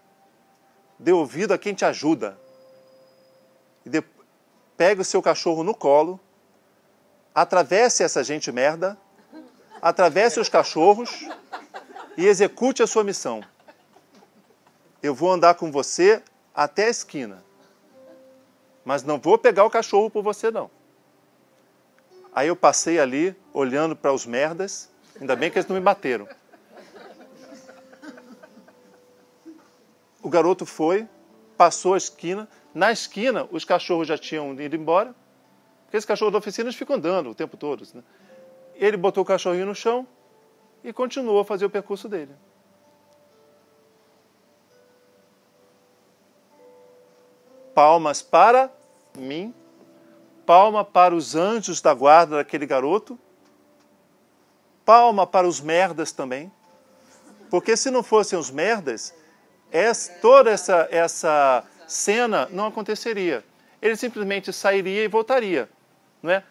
A: Dê ouvido a quem te ajuda. E de... O seu cachorro no colo, atravesse essa gente merda, atravesse os cachorros e execute a sua missão. Eu vou andar com você até a esquina, mas não vou pegar o cachorro por você, não. Aí eu passei ali, olhando para os merdas, ainda bem que eles não me bateram. O garoto foi, passou a esquina. Na esquina, os cachorros já tinham ido embora, porque esses cachorros da oficina ficam andando o tempo todo. Né? Ele botou o cachorrinho no chão, e continuou a fazer o percurso dele. Palmas para mim, palma para os anjos da guarda daquele garoto, palma para os merdas também, porque se não fossem os merdas, essa, toda essa, essa cena não aconteceria. Ele simplesmente sairia e voltaria, não é?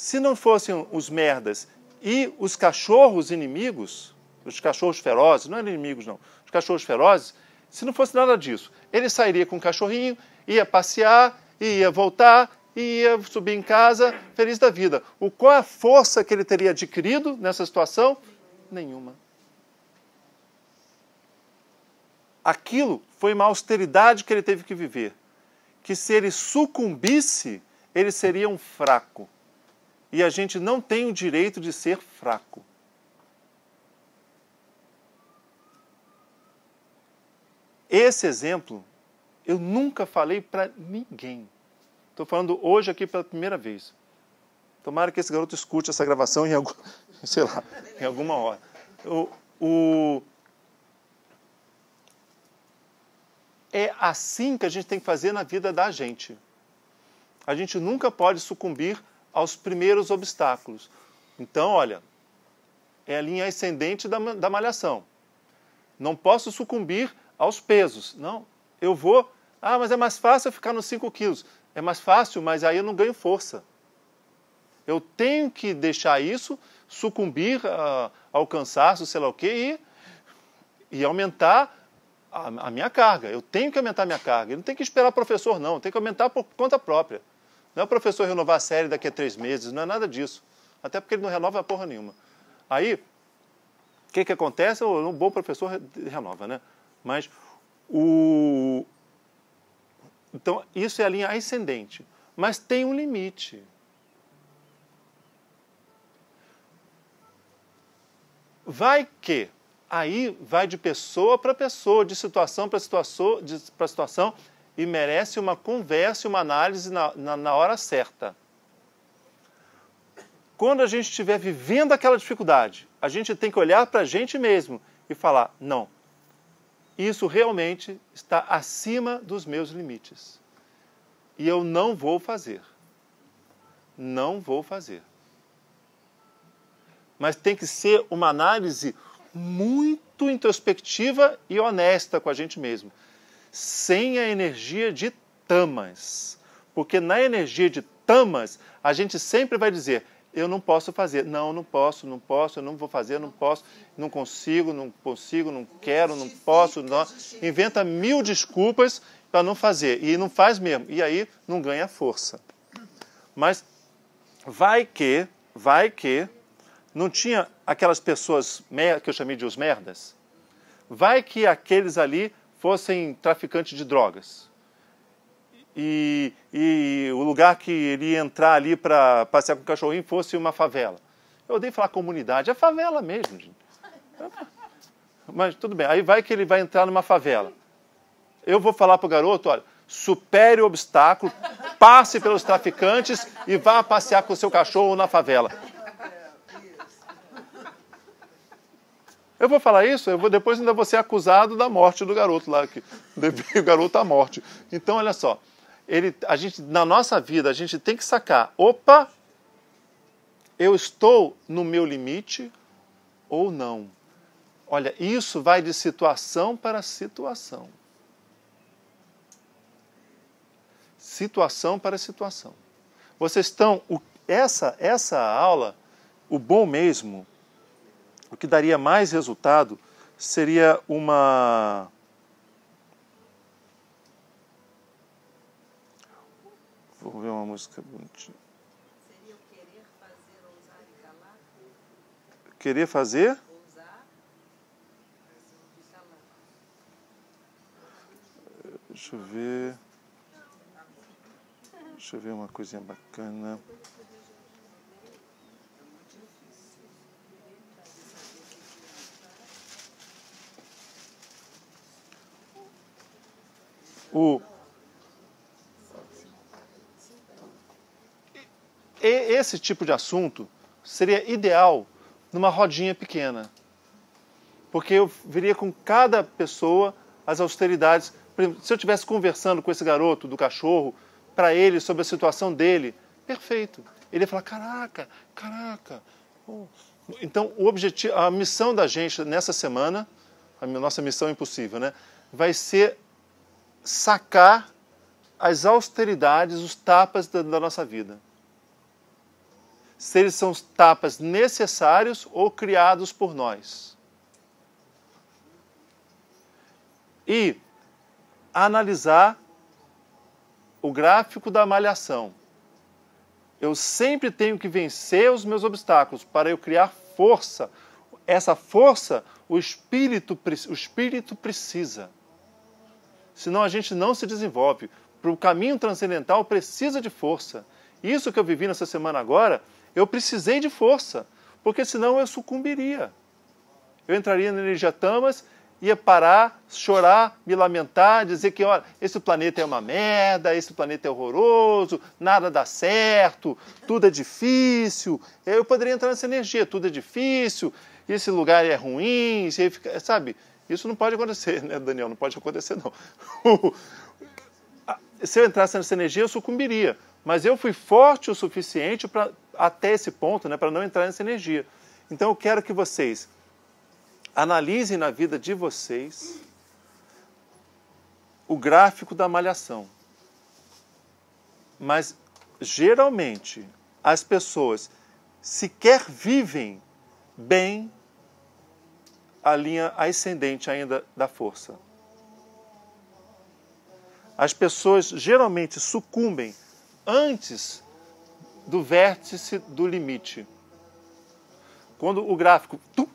A: Se não fossem os merdas e os cachorros inimigos, os cachorros ferozes, não eram inimigos não, os cachorros ferozes, se não fosse nada disso, ele sairia com o cachorrinho, ia passear, ia voltar, ia subir em casa, feliz da vida. O qual a força que ele teria adquirido nessa situação? Nenhuma. Aquilo foi uma austeridade que ele teve que viver. Que se ele sucumbisse, ele seria um fraco e a gente não tem o direito de ser fraco. Esse exemplo eu nunca falei para ninguém. Estou falando hoje aqui pela primeira vez. Tomara que esse garoto escute essa gravação em, algum, [laughs] sei lá, em alguma hora. O, o, é assim que a gente tem que fazer na vida da gente. A gente nunca pode sucumbir aos primeiros obstáculos. Então, olha, é a linha ascendente da, da malhação. Não posso sucumbir aos pesos. Não, eu vou. Ah, mas é mais fácil ficar nos 5 quilos. É mais fácil, mas aí eu não ganho força. Eu tenho que deixar isso, sucumbir uh, ao cansaço, sei lá o quê, e, e aumentar a, a, minha carga. Eu tenho que aumentar a minha carga. Eu não tenho que esperar professor, não. Eu tenho que aumentar por conta própria. Não é o professor renovar a série daqui a três meses, não é nada disso. Até porque ele não renova porra nenhuma. Aí, o que, que acontece? Um bom professor renova, né? Mas o. Então, isso é a linha ascendente. Mas tem um limite. Vai que aí vai de pessoa para pessoa, de situação para situação, situação, e merece uma conversa e uma análise na, na, na hora certa. Quando a gente estiver vivendo aquela dificuldade, a gente tem que olhar para a gente mesmo e falar: não, isso realmente está acima dos meus limites. E eu não vou fazer. Não vou fazer. mas tem que ser uma análise muito introspectiva e honesta com a gente mesmo, sem a energia de tamas. Porque na energia de tamas, a gente sempre vai dizer: eu não posso fazer. Não, não posso, não posso, eu não vou fazer, não posso, não consigo, não consigo, não quero, não posso. Não. Inventa mil desculpas para não fazer. E não faz mesmo. E aí não ganha força. Mas vai que, vai que, não tinha aquelas pessoas que eu chamei de os merdas? Vai que aqueles ali fossem traficantes de drogas e, e o lugar que ele ia entrar ali para passear com o cachorrinho fosse uma favela. Eu odeio falar comunidade, é favela mesmo, gente. Mas tudo bem, aí vai que ele vai entrar numa favela. Eu vou falar para o garoto, olha, supere o obstáculo, passe pelos traficantes e vá passear com o seu cachorro na favela. Eu vou falar isso, eu vou depois ainda vou ser acusado da morte do garoto lá, que [laughs] o garoto à morte. Então, olha só, ele, a gente, na nossa vida, a gente tem que sacar: opa, eu estou no meu limite ou não? Olha, isso vai de situação para situação. Situação para situação. Vocês estão. Essa, essa aula, o bom mesmo, o que daria mais resultado seria uma Vou ver uma música bonitinha. Seria o querer fazer, ousar e calar? Querer fazer? Ousar e calar. Deixa eu ver. Deixa eu ver uma coisinha bacana. O E esse tipo de assunto seria ideal numa rodinha pequena. Porque eu viria com cada pessoa as austeridades. Se eu estivesse conversando com esse garoto do cachorro, para ele, sobre a situação dele, perfeito. Ele ia falar: caraca, caraca. Então, o objetivo, a missão da gente nessa semana, a nossa missão impossível, né, vai ser sacar as austeridades, os tapas da, da nossa vida se eles são tapas necessários ou criados por nós. E analisar o gráfico da malhação. Eu sempre tenho que vencer os meus obstáculos para eu criar força. Essa força o espírito, o espírito precisa. Senão a gente não se desenvolve. Para o caminho transcendental precisa de força. Isso que eu vivi nessa semana agora eu precisei de força, porque senão eu sucumbiria. Eu entraria na energia tamas, ia parar, chorar, me lamentar, dizer que olha, esse planeta é uma merda, esse planeta é horroroso, nada dá certo, tudo é difícil. Eu poderia entrar nessa energia, tudo é difícil, esse lugar é ruim, sabe? Isso não pode acontecer, né, Daniel? Não pode acontecer, não. [laughs] Se eu entrasse nessa energia, eu sucumbiria. Mas eu fui forte o suficiente para até esse ponto, né, para não entrar nessa energia. Então eu quero que vocês analisem na vida de vocês o gráfico da malhação. Mas geralmente as pessoas sequer vivem bem a linha ascendente ainda da força. As pessoas geralmente sucumbem antes do vértice do limite. Quando o gráfico tum,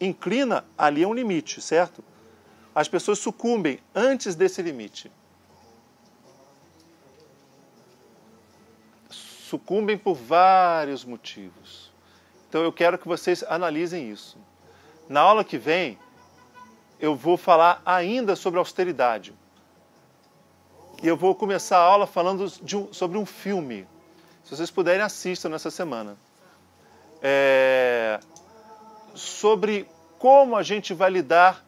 A: inclina, ali é um limite, certo? As pessoas sucumbem antes desse limite. Sucumbem por vários motivos. Então eu quero que vocês analisem isso. Na aula que vem, eu vou falar ainda sobre austeridade. E eu vou começar a aula falando um, sobre um filme. Se vocês puderem, assistam nessa semana. É, sobre como a gente vai lidar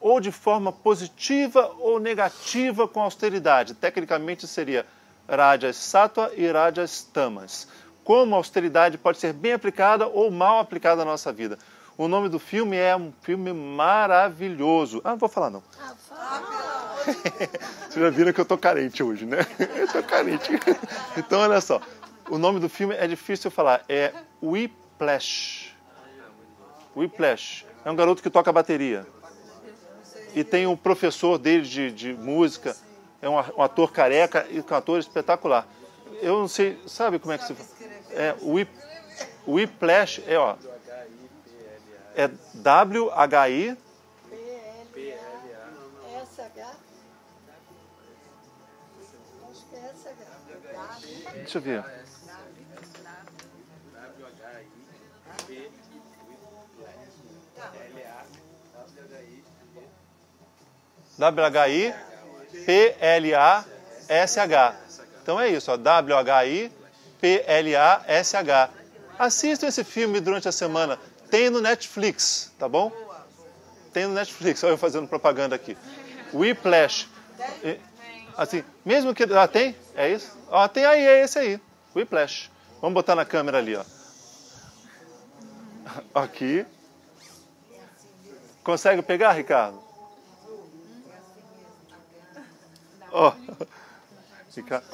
A: ou de forma positiva ou negativa com a austeridade. Tecnicamente seria Rajas Sattva e Rajas Tamas. como a austeridade pode ser bem aplicada ou mal aplicada na nossa vida. O nome do filme é um filme maravilhoso. Ah, não vou falar não. [laughs] Vocês já viram que eu tô carente hoje, né? [laughs] Eu tô carente. Então, olha só. O nome do filme é difícil falar. É Whiplash. Whiplash. É um garoto que toca bateria. E tem um professor dele de, de música. É um, um ator careca e um ator espetacular. Eu não sei, sabe como é que se fala? É, Whip, Whiplash é, ó. É W-H-I. Deixa eu ver. W-H-I-P-L-A-S-H. Então é isso, ó, W-H-I-P-L-A-S-H. Assistam esse filme durante a semana. Tem no Netflix, tá bom? Tem no Netflix. Olha eu fazendo propaganda aqui. Whiplash. Assim, mesmo que. Ah, tem? É isso? Ó, tem aí, é esse aí. Whiplash. Vamos botar na câmera ali, ó. [laughs] Aqui. Consegue pegar, Ricardo? Ó. Ricardo.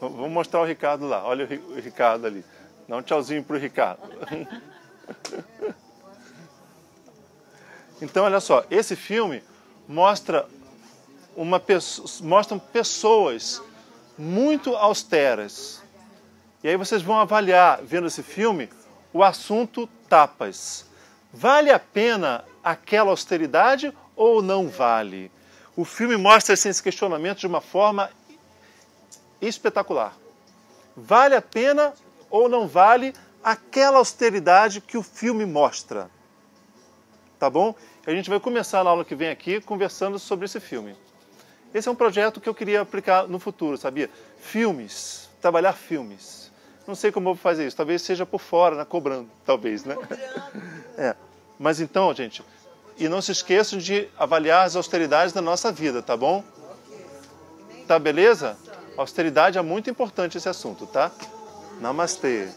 A: Vamos mostrar o Ricardo lá. Olha o Ricardo ali. Dá um tchauzinho pro Ricardo. [laughs] Então, olha só, esse filme mostra uma mostram pessoas muito austeras. E aí vocês vão avaliar, vendo esse filme, o assunto tapas. Vale a pena aquela austeridade ou não vale? O filme mostra assim, esse questionamento de uma forma espetacular. Vale a pena ou não vale aquela austeridade que o filme mostra? Tá bom? A gente vai começar na aula que vem aqui conversando sobre esse filme. Esse é um projeto que eu queria aplicar no futuro, sabia? Filmes, trabalhar filmes. Não sei como eu vou fazer isso, talvez seja por fora, né? cobrando, talvez, né? [laughs] É. Mas então, gente, e não se esqueçam de avaliar as austeridades da nossa vida, tá bom? Tá beleza? Austeridade é muito importante esse assunto, tá? Namastê.